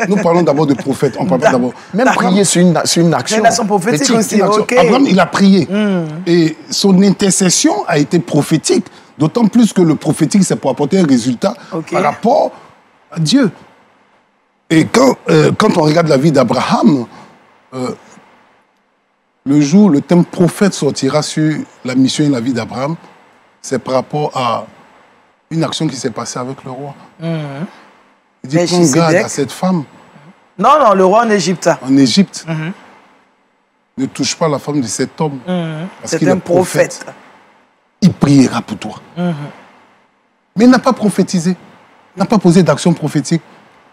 Nous parlons d'abord de prophète. On parle d'abord. Même prier, c'est une, c'est une action. une action prophétique Petit. aussi. une action. Hmm. Abraham, il a prié. Et son intercession a été prophétique. D'autant plus que le prophétique, c'est pour apporter un résultat Ok. par rapport à Dieu. Et quand, euh, quand on regarde la vie d'Abraham, euh, le jour où le thème prophète sortira sur la mission et la vie d'Abraham, c'est par rapport à une action qui s'est passée avec le roi. Il dit, Melchisédek. garde à cette femme Non, non, le roi en Égypte. en Égypte. Mhm. Ne touche pas la femme de cet homme. Parce C'est qu'il un est prophète. prophète. Il priera pour toi. Mais il n'a pas prophétisé. Il n'a pas posé d'action prophétique.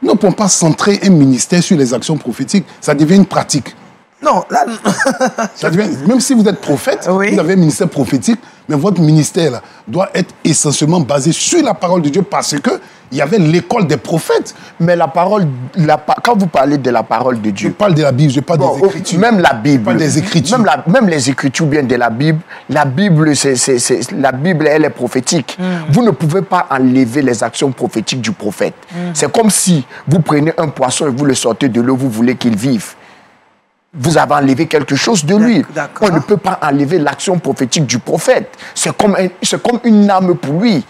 Nous ne pouvons pas centrer un ministère sur les actions prophétiques. Ça devient une pratique. Non, là, Ça devient- même si vous êtes prophète, Oui. vous avez un ministère prophétique, mais votre ministère là, doit être essentiellement basé sur la parole de Dieu parce que il y avait l'école des prophètes. Mais la parole, la quand vous parlez de la parole de Je Dieu, parle de la Bible, je parle Bon, des Écritures. Même la Bible. Pas des Écritures. Même, la- même les Écritures bien de la Bible. La Bible, c'est, la Bible, elle est prophétique. Vous ne pouvez pas enlever les actions prophétiques du prophète. C'est comme si vous prenez un poisson et vous le sortez de l'eau, vous voulez qu'il vive. Vous avez enlevé quelque chose de lui. On ne peut pas enlever l'action prophétique du prophète. C'est comme, un- comme une âme pour lui.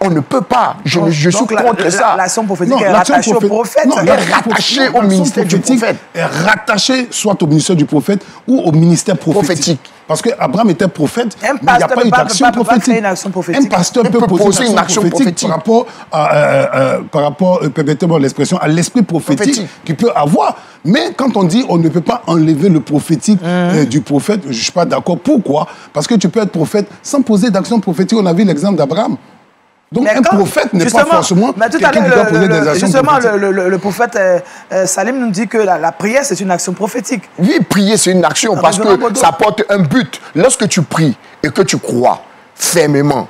On ne peut pas. Je, Donc- je suis donc contre la- ça. L'action prophétique Non, est rattachée au prophète-. Non, est rattachée au ministère du prophète. Est rattachée soit au ministère du prophète ou au ministère prophétique. Prophétique. Parce que Abraham était prophète, Un mais il n'y a pas eu d'action prophétique. créer une action prophétique. Un pasteur peut, peut poser une action prophétique, prophétique. par rapport à, euh, euh, par rapport, euh, permettez-moi l'expression, à l'esprit prophétique, Prophétique. qu'il peut avoir. Mais quand on dit on ne peut pas enlever le prophétique Mmh. euh, du prophète, je ne suis pas d'accord. Pourquoi? Parce que tu peux être prophète sans poser d'action prophétique. On a vu l'exemple d'Abraham. Donc Mais un quand- prophète n'est pas forcément mais tout à quelqu'un qui l'heure, doit le- poser le- des actions Justement, le, le- le prophète euh, euh, Salim nous dit que la, la prière, c'est une action prophétique. Oui, prier, c'est une action parce que ça porte un but. Lorsque tu pries et que tu crois fermement,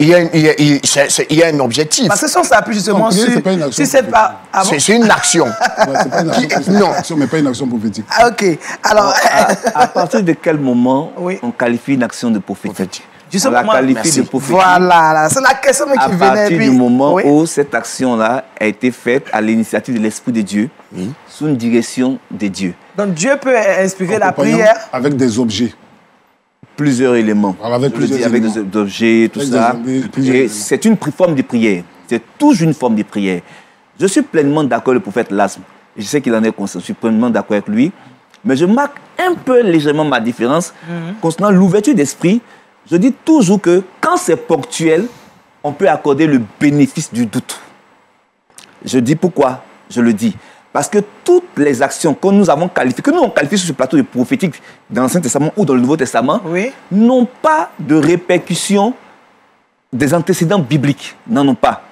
il y a, il y a- il- y a un objectif. Parce que si on s'appuie justement Non, prier, sur... c'est pas une action si c'est pas... Ah bon? C'est une action. Ouais, c'est pas une action, Qui- c'est une non. action, mais pas une action prophétique. Ah, ok. Alors, à, à partir de quel moment Oui. on qualifie une action de prophétique? Prophétique. Justement, On la moi- qualifie Merci. de prophétique voilà, là, c'est la question à qui venait. partir puis- du moment Oui. où cette action-là a été faite à l'initiative de l'Esprit de Dieu, Oui. sous une direction de Dieu. Donc Dieu peut inspirer la prière. Avec des objets. plusieurs éléments. Avec plusieurs dis avec éléments. des objets, tout Avec ça. c'est une forme de prière. C'est toujours une forme de prière. Je suis pleinement d'accord avec le prophète Lasme. Je sais qu'il en est conscient. Je suis pleinement d'accord avec lui. Mais je marque un peu légèrement ma différence concernant l'ouverture d'esprit. Je dis toujours que quand c'est ponctuel, on peut accorder le bénéfice du doute. Je dis pourquoi je le dis. Parce que toutes les actions que nous avons qualifiées, que nous avons qualifiées sur ce plateau de prophétique dans l'Ancien Testament ou dans le Nouveau Testament, Oui. n'ont pas de répercussions des antécédents bibliques. N'en ont pas.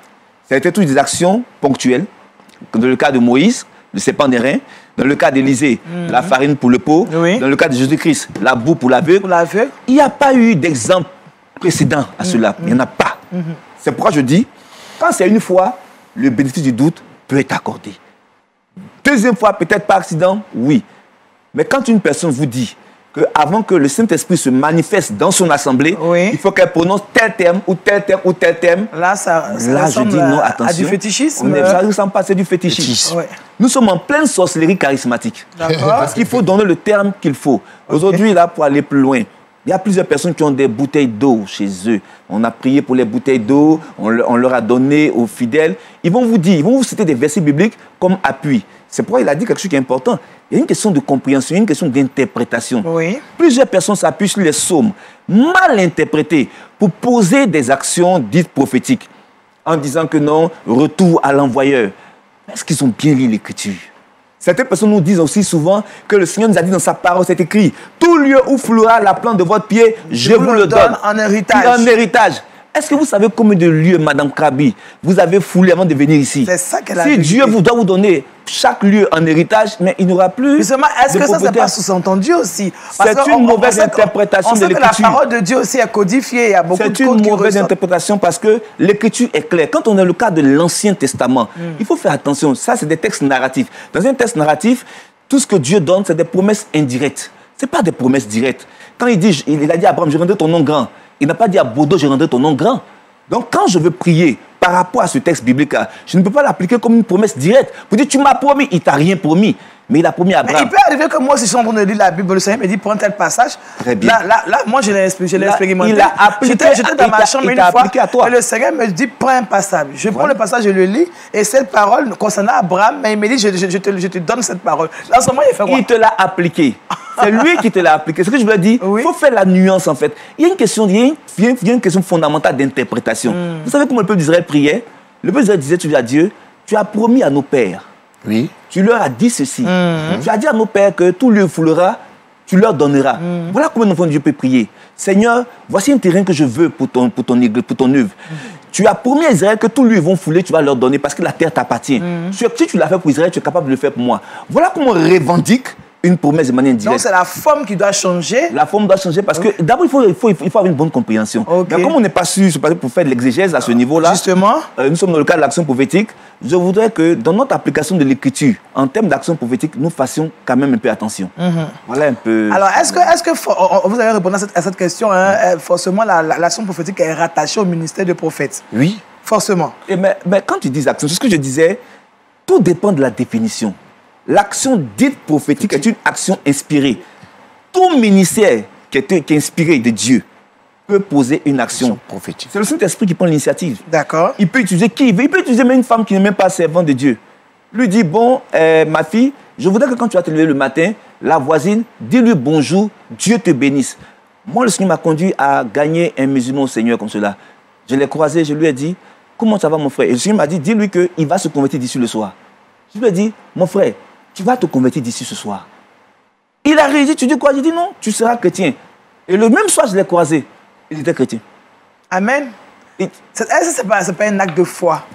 Ça a été toutes des actions ponctuelles. Comme Dans le cas de Moïse, le serpent des reins. Dans le cas d'Élisée, la farine pour le pot. Oui. Dans le cas de Jésus-Christ, la boue pour l'aveugle. Il n'y a pas eu d'exemple précédent à cela. Il n'y en a pas. C'est pourquoi je dis, quand c'est une fois, le bénéfice du doute peut être accordé. Deuxième fois, peut-être par accident, oui. Mais quand une personne vous dit que avant que le Saint-Esprit se manifeste dans son assemblée, Oui. il faut qu'elle prononce tel terme ou tel terme ou tel terme, Là, ça, ça là je dis non, attention. à du fétichisme. On est- ça ne ressemble pas, c'est du fétichisme. Fétichisme. Ouais. Nous sommes en pleine sorcellerie charismatique. Parce qu'il faut donner le terme qu'il faut. Aujourd'hui, là, pour aller plus loin, il y a plusieurs personnes qui ont des bouteilles d'eau chez eux. On a prié pour les bouteilles d'eau, on leur a donné aux fidèles. Ils vont vous dire, ils vont vous citer des versets bibliques comme appui. C'est pourquoi il a dit quelque chose qui est important. Il y a une question de compréhension, il y a une question d'interprétation. Oui. Plusieurs personnes s'appuient sur les psaumes mal interprétés pour poser des actions dites prophétiques en disant que non, retour à l'envoyeur. Est-ce qu'ils ont bien lu l'écriture? Certaines personnes nous disent aussi souvent que le Seigneur nous a dit dans sa parole, c'est écrit, tout lieu où floura la plante de votre pied, je, vous le donne en héritage. Puis en héritage. Est-ce que vous savez combien de lieux, Madame Krabi, vous avez foulé avant de venir ici C'est ça qu'elle a Si. Dieu vous doit vous donner chaque lieu en héritage, mais il n'y aura plus. Justement, est-ce que ça, c'est pas sous-entendu aussi? C'est une mauvaise interprétation on de que la l'écriture. parole de Dieu aussi est codifiée. Il y a beaucoup de C'est une mauvaise interprétation parce que l'écriture est claire. Quand on est le cas de l'Ancien Testament, Hmm. il faut faire attention. Ça, c'est des textes narratifs. Dans un texte narratif, tout ce que Dieu donne, c'est des promesses indirectes. Ce pas des promesses directes. Quand il dit, il a dit à Abraham, je rendrai ton nom grand. Il n'a pas dit à Bodo, je rendrai ton nom grand. Donc, quand je veux prier par rapport à ce texte biblique-là, je ne peux pas l'appliquer comme une promesse directe. Vous dites, tu m'as promis, il t'a rien promis. Mais il a promis à Mais Abraham. il peut arriver que moi, si je suis en train de lire la Bible, le Seigneur me dit, prends tel passage. Très bien. Là, là, là moi, je l'ai expérimenté. il a appliqué J'étais dans ma chambre il une fois. appliqué à toi. Et le Seigneur me dit, prends un passage. Je prends le passage, je le lis. Et cette parole concernant Abraham, mais il me dit, je, je- je te, je te donne cette parole. Là, en ce moment, il fait quoi? Il te l'a appliqué. C'est lui qui te l'a appliqué. Ce que je veux dire, il Oui. faut faire la nuance en fait. Il y a une question, il y a une, il y a une- il y a une question fondamentale d'interprétation. Hmm. Vous savez comment le peuple d'Israël priait Le peuple d'Israël disait tu à Dieu, tu as promis à nos pères, Oui. tu leur as dit ceci. Hmm. Tu as dit à nos pères que tout lieu foulera, tu leur donneras. Hmm. Voilà comment un enfant de Dieu peut prier. Seigneur, voici un terrain que je veux pour ton, pour ton, église, pour ton œuvre. Hmm. Tu as promis à Israël que tout lieu vont fouler, tu vas leur donner parce que la terre t'appartient. Hmm. Si si tu l'as fait pour Israël, tu es capable de le faire pour moi. Voilà comment on revendique une promesse de manière Donc, indirecte. c'est la forme qui doit changer. La forme doit changer parce que d'abord, il faut, il, faut, il faut avoir une bonne compréhension. Mais comme on n'est pas sûr, pas pour faire de l'exégèse à ce niveau-là, Justement. euh, nous sommes dans le cas de l'action prophétique. Je voudrais que dans notre application de l'écriture, en termes d'action prophétique, nous fassions quand même un peu attention. Voilà un peu. Mhm. Alors, est-ce que, vous avez répondu à cette, à cette question hein, euh, Forcément, la- la- l'action prophétique est rattachée au ministère de prophète. Oui. Forcément. Et mais, mais quand tu dis action, c'est ce que je disais, tout dépend de la définition. L'action dite prophétique est une action inspirée. Tout ministère qui est, qui est inspiré de Dieu peut poser une action. prophétique. C'est le Saint-Esprit qui prend l'initiative. D'accord. Il peut utiliser qui il veut. Il peut utiliser même une femme qui n'est même pas servante de Dieu. Lui dit, bon, euh, ma fille, je voudrais que quand tu vas te lever le matin, la voisine, dis-lui bonjour, Dieu te bénisse. Moi, le Seigneur m'a conduit à gagner un musulman au Seigneur comme cela. Je l'ai croisé, je lui ai dit, comment ça va mon frère? Et le Seigneur m'a dit, dis-lui qu'il va se convertir d'ici le soir. Je lui ai dit, mon frère, tu vas te convertir d'ici ce soir. Il a réagi, tu dis quoi? J'ai dit non, tu seras chrétien. Et le même soir, je l'ai croisé. Il était chrétien. Amen. Est-ce que ce n'est pas, un acte de foi?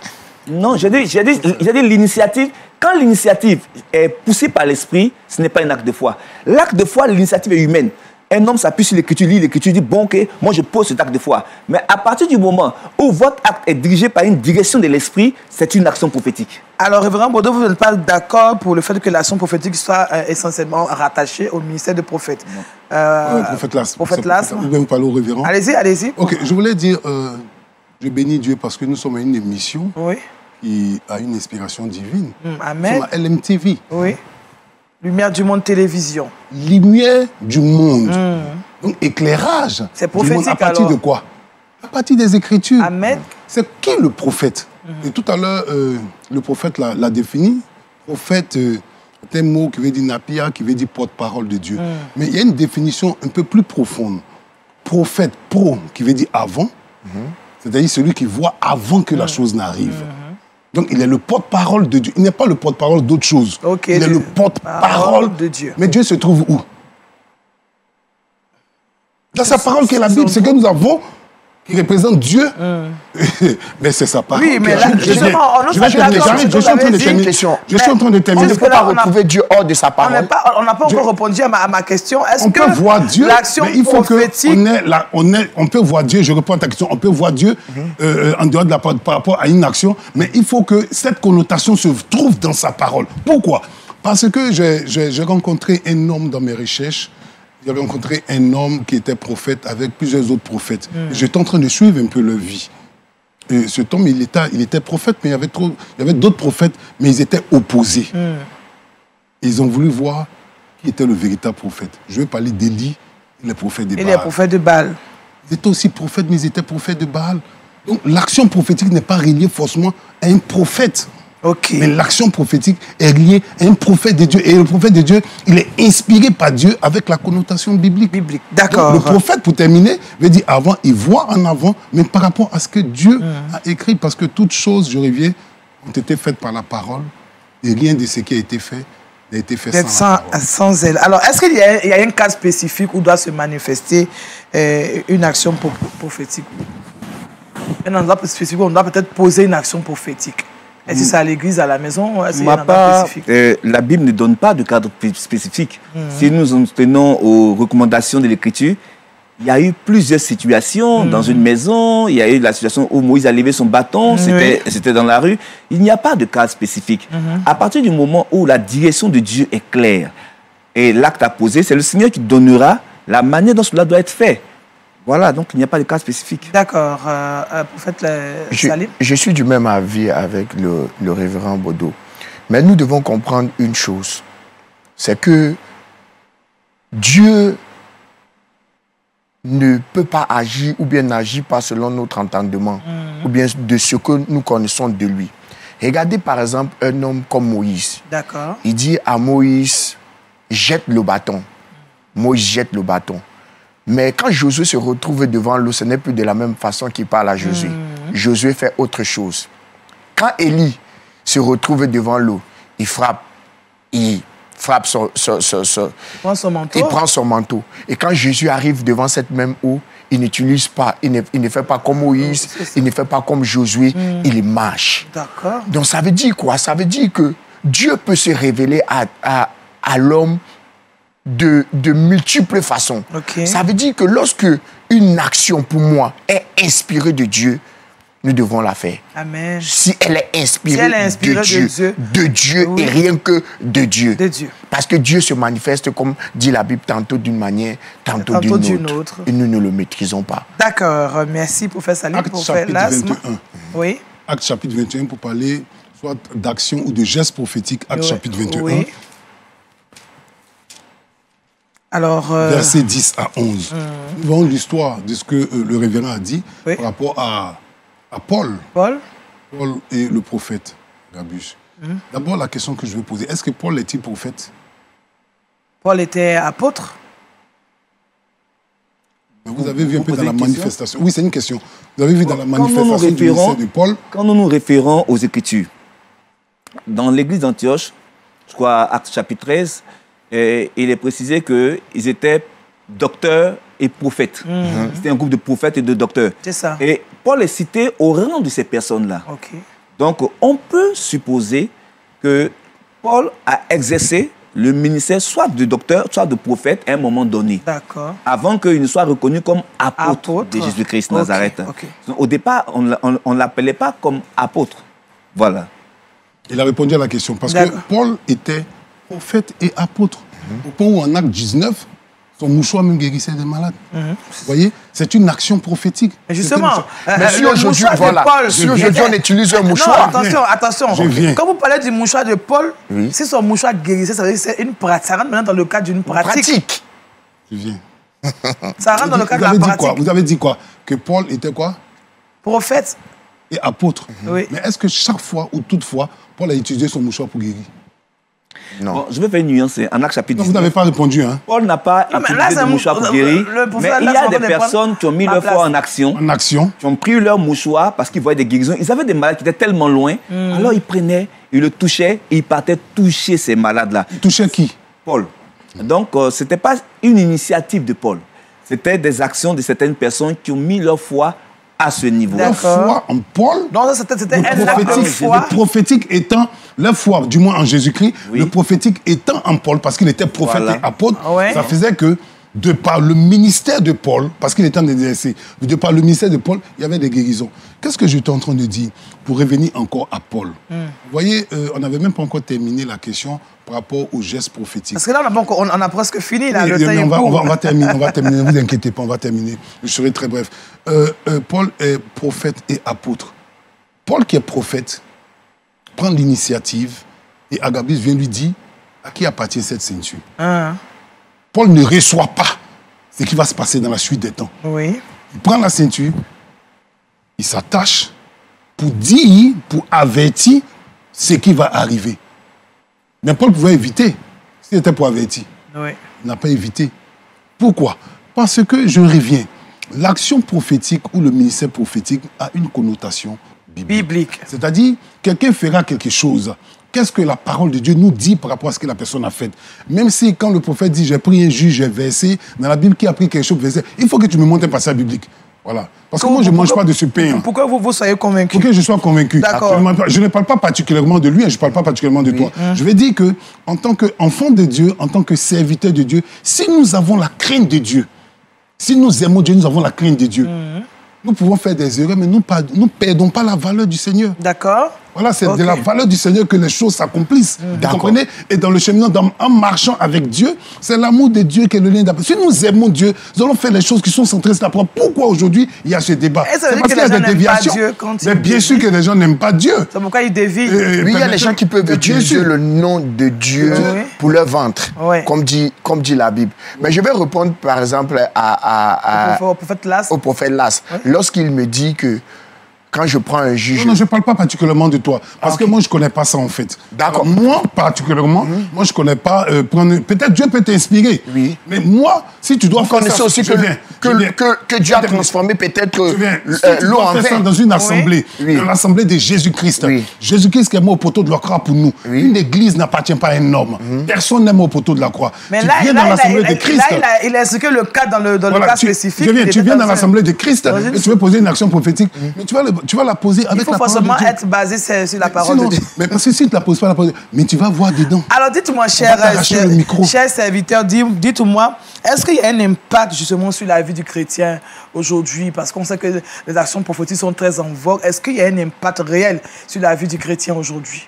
Non, j'ai dit, j'ai dit, j'ai dit l'initiative. Quand l'initiative est poussée par l'esprit, ce n'est pas un acte de foi. L'acte de foi, l'initiative est humaine. Un homme s'appuie sur l'écriture, lit l'écriture, dit bon, ok, moi je pose cet acte de foi. Mais à partir du moment où votre acte est dirigé par une direction de l'esprit, c'est une action prophétique. Alors, révérend Bordeaux, vous n'êtes pas d'accord pour le fait que l'action prophétique soit euh, essentiellement rattachée au ministère de prophète Euh, Ouais, prophète Las. Prophète Las. Ou bien parler au révérend. Allez-y, allez-y. Ok, je voulais dire, euh, je bénis Dieu parce que nous sommes à une émission Oui. qui a une inspiration divine. Nous Amen. sommes à LMTV. Oui. Lumière du monde télévision. Lumière du monde. Donc éclairage. Hmm. C'est du monde. prophétique, À partir alors. de quoi? À partir des Écritures. Amen. C'est qui le prophète? Hmm. Et tout à l'heure, euh, le prophète l'a défini. Prophète, euh, c'est un mot qui veut dire napia, qui veut dire porte-parole de Dieu. Hmm. Mais il y a une définition un peu plus profonde. Prophète, pro, qui veut dire avant, c'est-à-dire celui qui voit avant que la Hmm. chose n'arrive. Donc il est le porte-parole de Dieu. Il n'est pas le porte-parole d'autre chose. Il est le porte-parole parole de Dieu. Mais Dieu se trouve où? Dans sa parole qui est la Bible, c'est que nous avons qui représente Dieu. mais c'est sa parole. Oui, mais là, je- justement, on nous je suis en train de terminer. Je suis en train de terminer. On ne peut pas là, retrouver Dieu hors de sa parole. n'a pas, on n'a pas encore répondu à ma, à ma question. Est-ce On que peut voir Dieu, l'action mais il faut que prophétique on, ait la- on, ait- on peut voir Dieu, je réponds à ta question, on peut voir Dieu Mhm. euh, en dehors de la parole par rapport à une action, mais il faut que cette connotation se trouve dans sa parole. Pourquoi? Parce que j'ai- j'ai j'ai rencontré un homme dans mes recherches, j'avais rencontré un homme qui était prophète avec plusieurs autres prophètes. Mhm. J'étais en train de suivre un peu leur vie. Et cet homme, il était, il était prophète, mais il y avait, trop- il y avait d'autres prophètes, mais ils étaient opposés. Hmm. Ils ont voulu voir qui était le véritable prophète. Je vais parler d'Élie, le prophète des il Baal. est prophète de Baal Ils étaient aussi prophètes, mais ils étaient prophètes de Baal. Donc l'action prophétique n'est pas reliée forcément à un prophète. Mais l'action prophétique est liée à un prophète de Dieu. Et le prophète de Dieu, il est inspiré par Dieu avec la connotation biblique. Biblique. D'accord. le prophète, pour terminer, veut dire avant, il voit en avant, mais par rapport à ce que Dieu a écrit, parce que toutes choses, je reviens, ont été faites par la parole, et rien de ce qui a été fait n'a été fait sans, la sans, parole. sans elle. Alors, est-ce qu'il y, a- il y a un cas spécifique où doit se manifester euh, une action pro- prophétique? Un endroit spécifique où on doit peut-être poser une action prophétique Est-ce que c'est à l'église, à la maison ou Ma part, euh, la Bible ne donne pas de cadre spécifique. Mhm. Si nous en tenons aux recommandations de l'Écriture, il y a eu plusieurs situations dans une maison. Il y a eu la situation où Moïse a levé son bâton, c'était c'était dans la rue. Il n'y a pas de cadre spécifique. À partir du moment où la direction de Dieu est claire et l'acte à poser, c'est le Seigneur qui donnera la manière dont cela doit être fait. Voilà, donc il n'y a pas de cadre spécifique. D'accord. Euh, euh, prophète Je, Salim je suis du même avis avec le, le révérend Bodo. Mais nous devons comprendre une chose. C'est que Dieu ne peut pas agir ou bien n'agit pas selon notre entendement ou bien de ce que nous connaissons de lui. Regardez par exemple un homme comme Moïse. D'accord. Il dit à Moïse, jette le bâton. Moïse jette le bâton. Mais quand Josué se retrouve devant l'eau, ce n'est plus de la même façon qu'il parle à Josué. Josué fait autre chose. Quand Élie se retrouve devant l'eau, il frappe. Il frappe son, son- son- son- Prends son manteau. il prend son manteau. Et quand Jésus arrive devant cette même eau, il n'utilise pas, il ne, il ne fait pas comme Moïse, il ne fait pas comme Josué, il marche. D'accord. Donc ça veut dire quoi? Ça veut dire que Dieu peut se révéler à, à, à l'homme de, de multiples façons. Ça veut dire que lorsque une action pour moi est inspirée de Dieu, nous devons la faire. Amen. Si elle est inspirée, Si elle est inspirée de, de Dieu, Dieu. de Dieu Oui. et rien que de Dieu. De Dieu. Parce que Dieu se manifeste, comme dit la Bible, tantôt d'une manière, tantôt, Tantôt d'une autre. autre. Et nous ne le maîtrisons pas. D'accord. Merci, professeur Salim. Acte Prophète chapitre Lasma. 21. Oui. Acte chapitre 21 pour parler soit d'action ou de gestes prophétiques. Acte Oui. chapitre 21, Oui. Alors, euh, versets 10 à 11. Nous voyons l'histoire de ce que euh, le révérend a dit Oui. par rapport à, à Paul. Paul Paul et le prophète, Gabus. Hmm. D'abord, la question que je veux poser, est-ce que Paul est-il prophète? Paul était apôtre. Vous avez vu un peu dans la manifestation. Oui, c'est une question. Vous avez vu dans la Quand nous nous manifestation du de Paul, Quand nous nous référons aux Écritures, dans l'église d'Antioche, je crois Acte chapitre 13, il est précisé qu'ils étaient docteurs et prophètes. C'était un groupe de prophètes et de docteurs. C'est ça. Et Paul est cité au rang de ces personnes-là. Ok. Donc, on peut supposer que Paul a exercé le ministère soit de docteur, soit de prophète à un moment donné, D'accord. avant qu'il ne soit reconnu comme apôtre, Apôtre. de Jésus-Christ Nazareth. ok. Au départ, on ne l'appelait pas comme apôtre. Voilà. il a répondu à la question. Parce que. Paul était prophète et apôtre. Au point où en acte 19, Son mouchoir même guérissait des malades. Vous voyez C'est une action prophétique. Mais justement, euh, Mais si aujourd'hui, voilà, Paul- si aujourd'hui on utilise un Non, mouchoir, attention, attention. Quand vous parlez du mouchoir de Paul, Oui. si son mouchoir guérissait, ça veut dire que c'est une pratique. Ça rentre maintenant dans le cadre d'une pratique. pratique. Je viens. Ça rentre dans le cadre de la dit quoi? pratique. Vous avez dit quoi? Que Paul était quoi? Prophète. Et apôtre. Oui. Mais est-ce que chaque fois ou toutefois, Paul a utilisé son mouchoir pour guérir? Non. Bon, je vais faire une nuance. En Acte chapitre Non, vous 19, n'avez pas répondu. Hein. Paul n'a pas utilisé de mouchoir pour guérir. le- le Mais il y a des personnes qui ont mis leur foi en action, En action. qui ont pris leur mouchoir parce qu'ils voyaient des guérisons. Ils avaient des malades qui étaient tellement loin. Hmm. Alors ils prenaient, ils le touchaient et ils partaient toucher ces malades-là. Il touchait qui? Paul. Donc, euh, ce n'était pas une initiative de Paul. C'était des actions de certaines personnes qui ont mis leur foi à ce niveau. La foi en Paul Non, ça, c'était c'était le prophétique, foi. le prophétique étant, la foi, du moins en Jésus-Christ, Oui. le prophétique étant en Paul, parce qu'il était prophète Voilà. et apôtre, Ah ouais. ça faisait que, de par le ministère de Paul, parce qu'il était en exercice, de par le ministère de Paul, il y avait des guérisons. Qu'est-ce que j'étais en train de dire pour revenir encore à Paul Hmm. Vous voyez, euh, on n'avait même pas encore terminé la question par rapport aux gestes prophétiques. Parce que là, on a, pas encore- on, on a presque fini. Là, Oui, le on, va, on, va, on va terminer, on va terminer, ne vous inquiétez pas, on va terminer. Je serai très bref. Euh, euh, Paul est prophète et apôtre. Paul qui est prophète prend l'initiative et Agabus vient lui dire à qui appartient cette ceinture. Hein, Paul ne reçoit pas ce qui va se passer dans la suite des temps. Oui. Il prend la ceinture, il s'attache pour dire, pour avertir ce qui va arriver. Mais Paul pouvait éviter. C'était pour avertir Oui. n'a pas évité. Pourquoi? Parce que, je reviens, l'action prophétique ou le ministère prophétique a une connotation biblique. Biblique. C'est-à-dire, quelqu'un fera quelque chose. Qu'est-ce que la parole de Dieu nous dit par rapport à ce que la personne a fait? Même si quand le prophète dit, j'ai pris un juge, j'ai versé, dans la Bible, qui a pris quelque chose, versé, il faut que tu me montres un passage biblique. Voilà. Parce que moi, je ne mange pas de ce pain. hein. Pourquoi vous, vous soyez convaincu? Pour que je sois convaincu. D'accord. Je ne parle- pas particulièrement de lui, hein, je ne parle pas particulièrement de toi. Je vais dire que, en tant qu'enfant de Dieu, en tant que serviteur de Dieu, si nous avons la crainte de Dieu, si nous aimons Dieu, nous avons la crainte de Dieu. Nous pouvons faire des erreurs, mais nous ne perdons pas la valeur du Seigneur. D'accord Voilà, c'est de la valeur du Seigneur que les choses s'accomplissent. Vous comprenez? Et dans le chemin, dans- en marchant avec Dieu, c'est l'amour de Dieu qui est le lien d'après. Si nous aimons Dieu, nous allons faire les choses qui sont centrées sur la parole. Pourquoi aujourd'hui il y a ce débat? C'est parce qu'il y a des déviations. Ils Mais bien sûr que dévient. les gens n'aiment pas Dieu. C'est pourquoi il dévie. Euh, Oui, il y a des gens qui peuvent utiliser sûr. le nom de Dieu Oui. pour leur ventre, Oui. comme, dit, comme dit la Bible. Mais je vais répondre, par exemple, à, à- à- Au prophète Las. Lorsqu'il me dit que quand je prends un juge, Non, non, je ne parle pas particulièrement de toi. Parce que moi, je ne connais pas ça, en fait. D'accord. Moi, particulièrement, moi, je ne connais pas euh, prendre... Peut-être Dieu peut t'inspirer. Oui. Mais moi, si tu dois vous faire ça... aussi je que, viens, que, je viens. que, que Dieu a transformé peut-être euh, tu l'eau en vin. dans une assemblée, Oui. dans l'assemblée de Jésus-Christ. Oui. Jésus-Christ qui est mort au poteau de la croix pour nous. Oui. Une église n'appartient pas à un homme. Personne n'est mort au poteau de la croix. Mais tu là, viens là, dans l'assemblée de Christ. là, il a, expliqué le cas dans le, dans le Voilà, cas tu, spécifique. je viens, Il tu viens dans l'assemblée de Christ et tu veux poser une action prophétique, mais tu vas, le- tu vas la poser avec Il faut la parole forcément de Dieu. être basé sur, sur la parole Sinon- de Dieu. Mais parce que si tu ne la poses pas, la parole de Dieu, mais tu vas voir dedans. Alors dites-moi, cher, cher, cher serviteur, dites-moi, est-ce qu'il y a un impact justement sur la vie du chrétien aujourd'hui? Parce qu'on sait que les actions prophétiques sont très en vogue. Est-ce qu'il y a un impact réel sur la vie du chrétien aujourd'hui?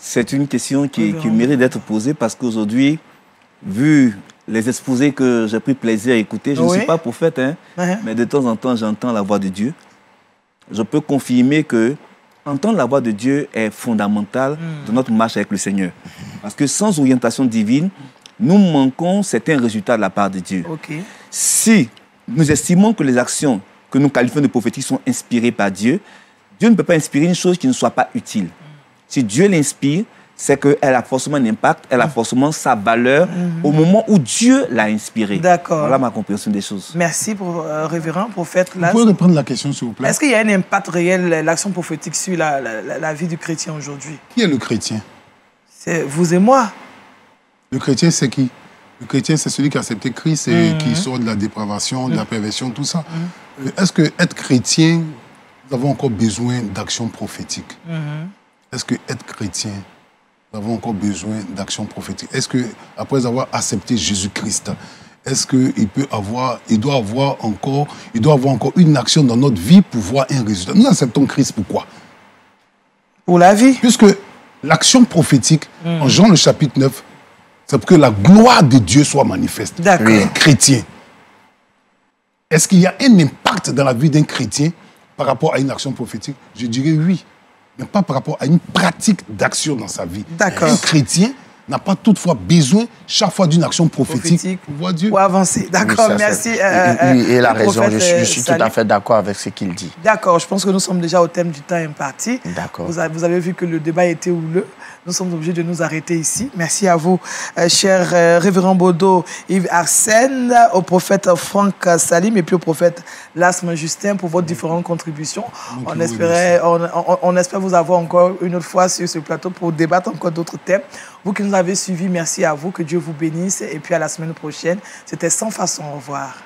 C'est une question qui, qui mérite d'être posée parce qu'aujourd'hui, vu les exposés que j'ai pris plaisir à écouter, je ne suis pas prophète, hein, Mhm. mais de temps en temps, j'entends la voix de Dieu. Je peux confirmer que entendre la voix de Dieu est fondamental Hmm. dans notre marche avec le Seigneur. Parce que sans orientation divine, nous manquons certains résultats de la part de Dieu. Ok. Si nous estimons que les actions que nous qualifions de prophétiques sont inspirées par Dieu, Dieu ne peut pas inspirer une chose qui ne soit pas utile. Si Dieu l'inspire, c'est qu'elle a forcément un impact, elle a forcément sa valeur au moment où Dieu l'a inspirée. D'accord. Voilà ma compréhension des choses. Merci, pour, euh, révérend, prophète. Vous pouvez reprendre la question, s'il vous plaît? Est-ce qu'il y a un impact réel, l'action prophétique, sur la, la- la- la vie du chrétien aujourd'hui? Qui est le chrétien? C'est vous et moi. Le chrétien, c'est qui? Le chrétien, c'est celui qui a accepté Christ et qui sort de la dépravation, de la perversion, tout ça. Euh, Est-ce que être chrétien, nous avons encore besoin d'action prophétique? Est-ce que être chrétien, nous avons encore besoin d'action prophétique Est-ce que après avoir accepté Jésus-Christ, est-ce qu'il peut avoir, il doit avoir encore, il doit avoir encore une action dans notre vie pour voir un résultat? Nous acceptons Christ pourquoi Pour la vie. Puisque l'action prophétique, en Jean le chapitre 9, C'est pour que la gloire de Dieu soit manifeste. D'accord. Un chrétien. Est-ce qu'il y a un impact dans la vie d'un chrétien par rapport à une action prophétique? Je dirais oui, mais pas par rapport à une pratique d'action dans sa vie. D'accord. Un chrétien n'a pas toutefois besoin chaque fois d'une action prophétique, Prophétique. pour voir Dieu. Pour avancer. D'accord, merci. euh, oui, oui, et euh, la raison, je prophète, suis, je euh, suis tout à fait d'accord avec ce qu'il dit. D'accord, je pense que nous sommes déjà au thème du temps imparti. D'accord. Vous avez, vous avez vu que le débat était houleux. Nous sommes obligés de nous arrêter ici. Merci à vous, euh, cher euh, révérend Baudot, Yves Arsène, au prophète Franck Salim et puis au prophète Lasme Justin pour vos différentes contributions. On, espérait, on, on- on espère vous avoir encore une autre fois sur ce plateau pour débattre encore d'autres thèmes. Vous qui nous avez suivis, merci à vous. Que Dieu vous bénisse. Et puis à la semaine prochaine. C'était sans façon. Au revoir.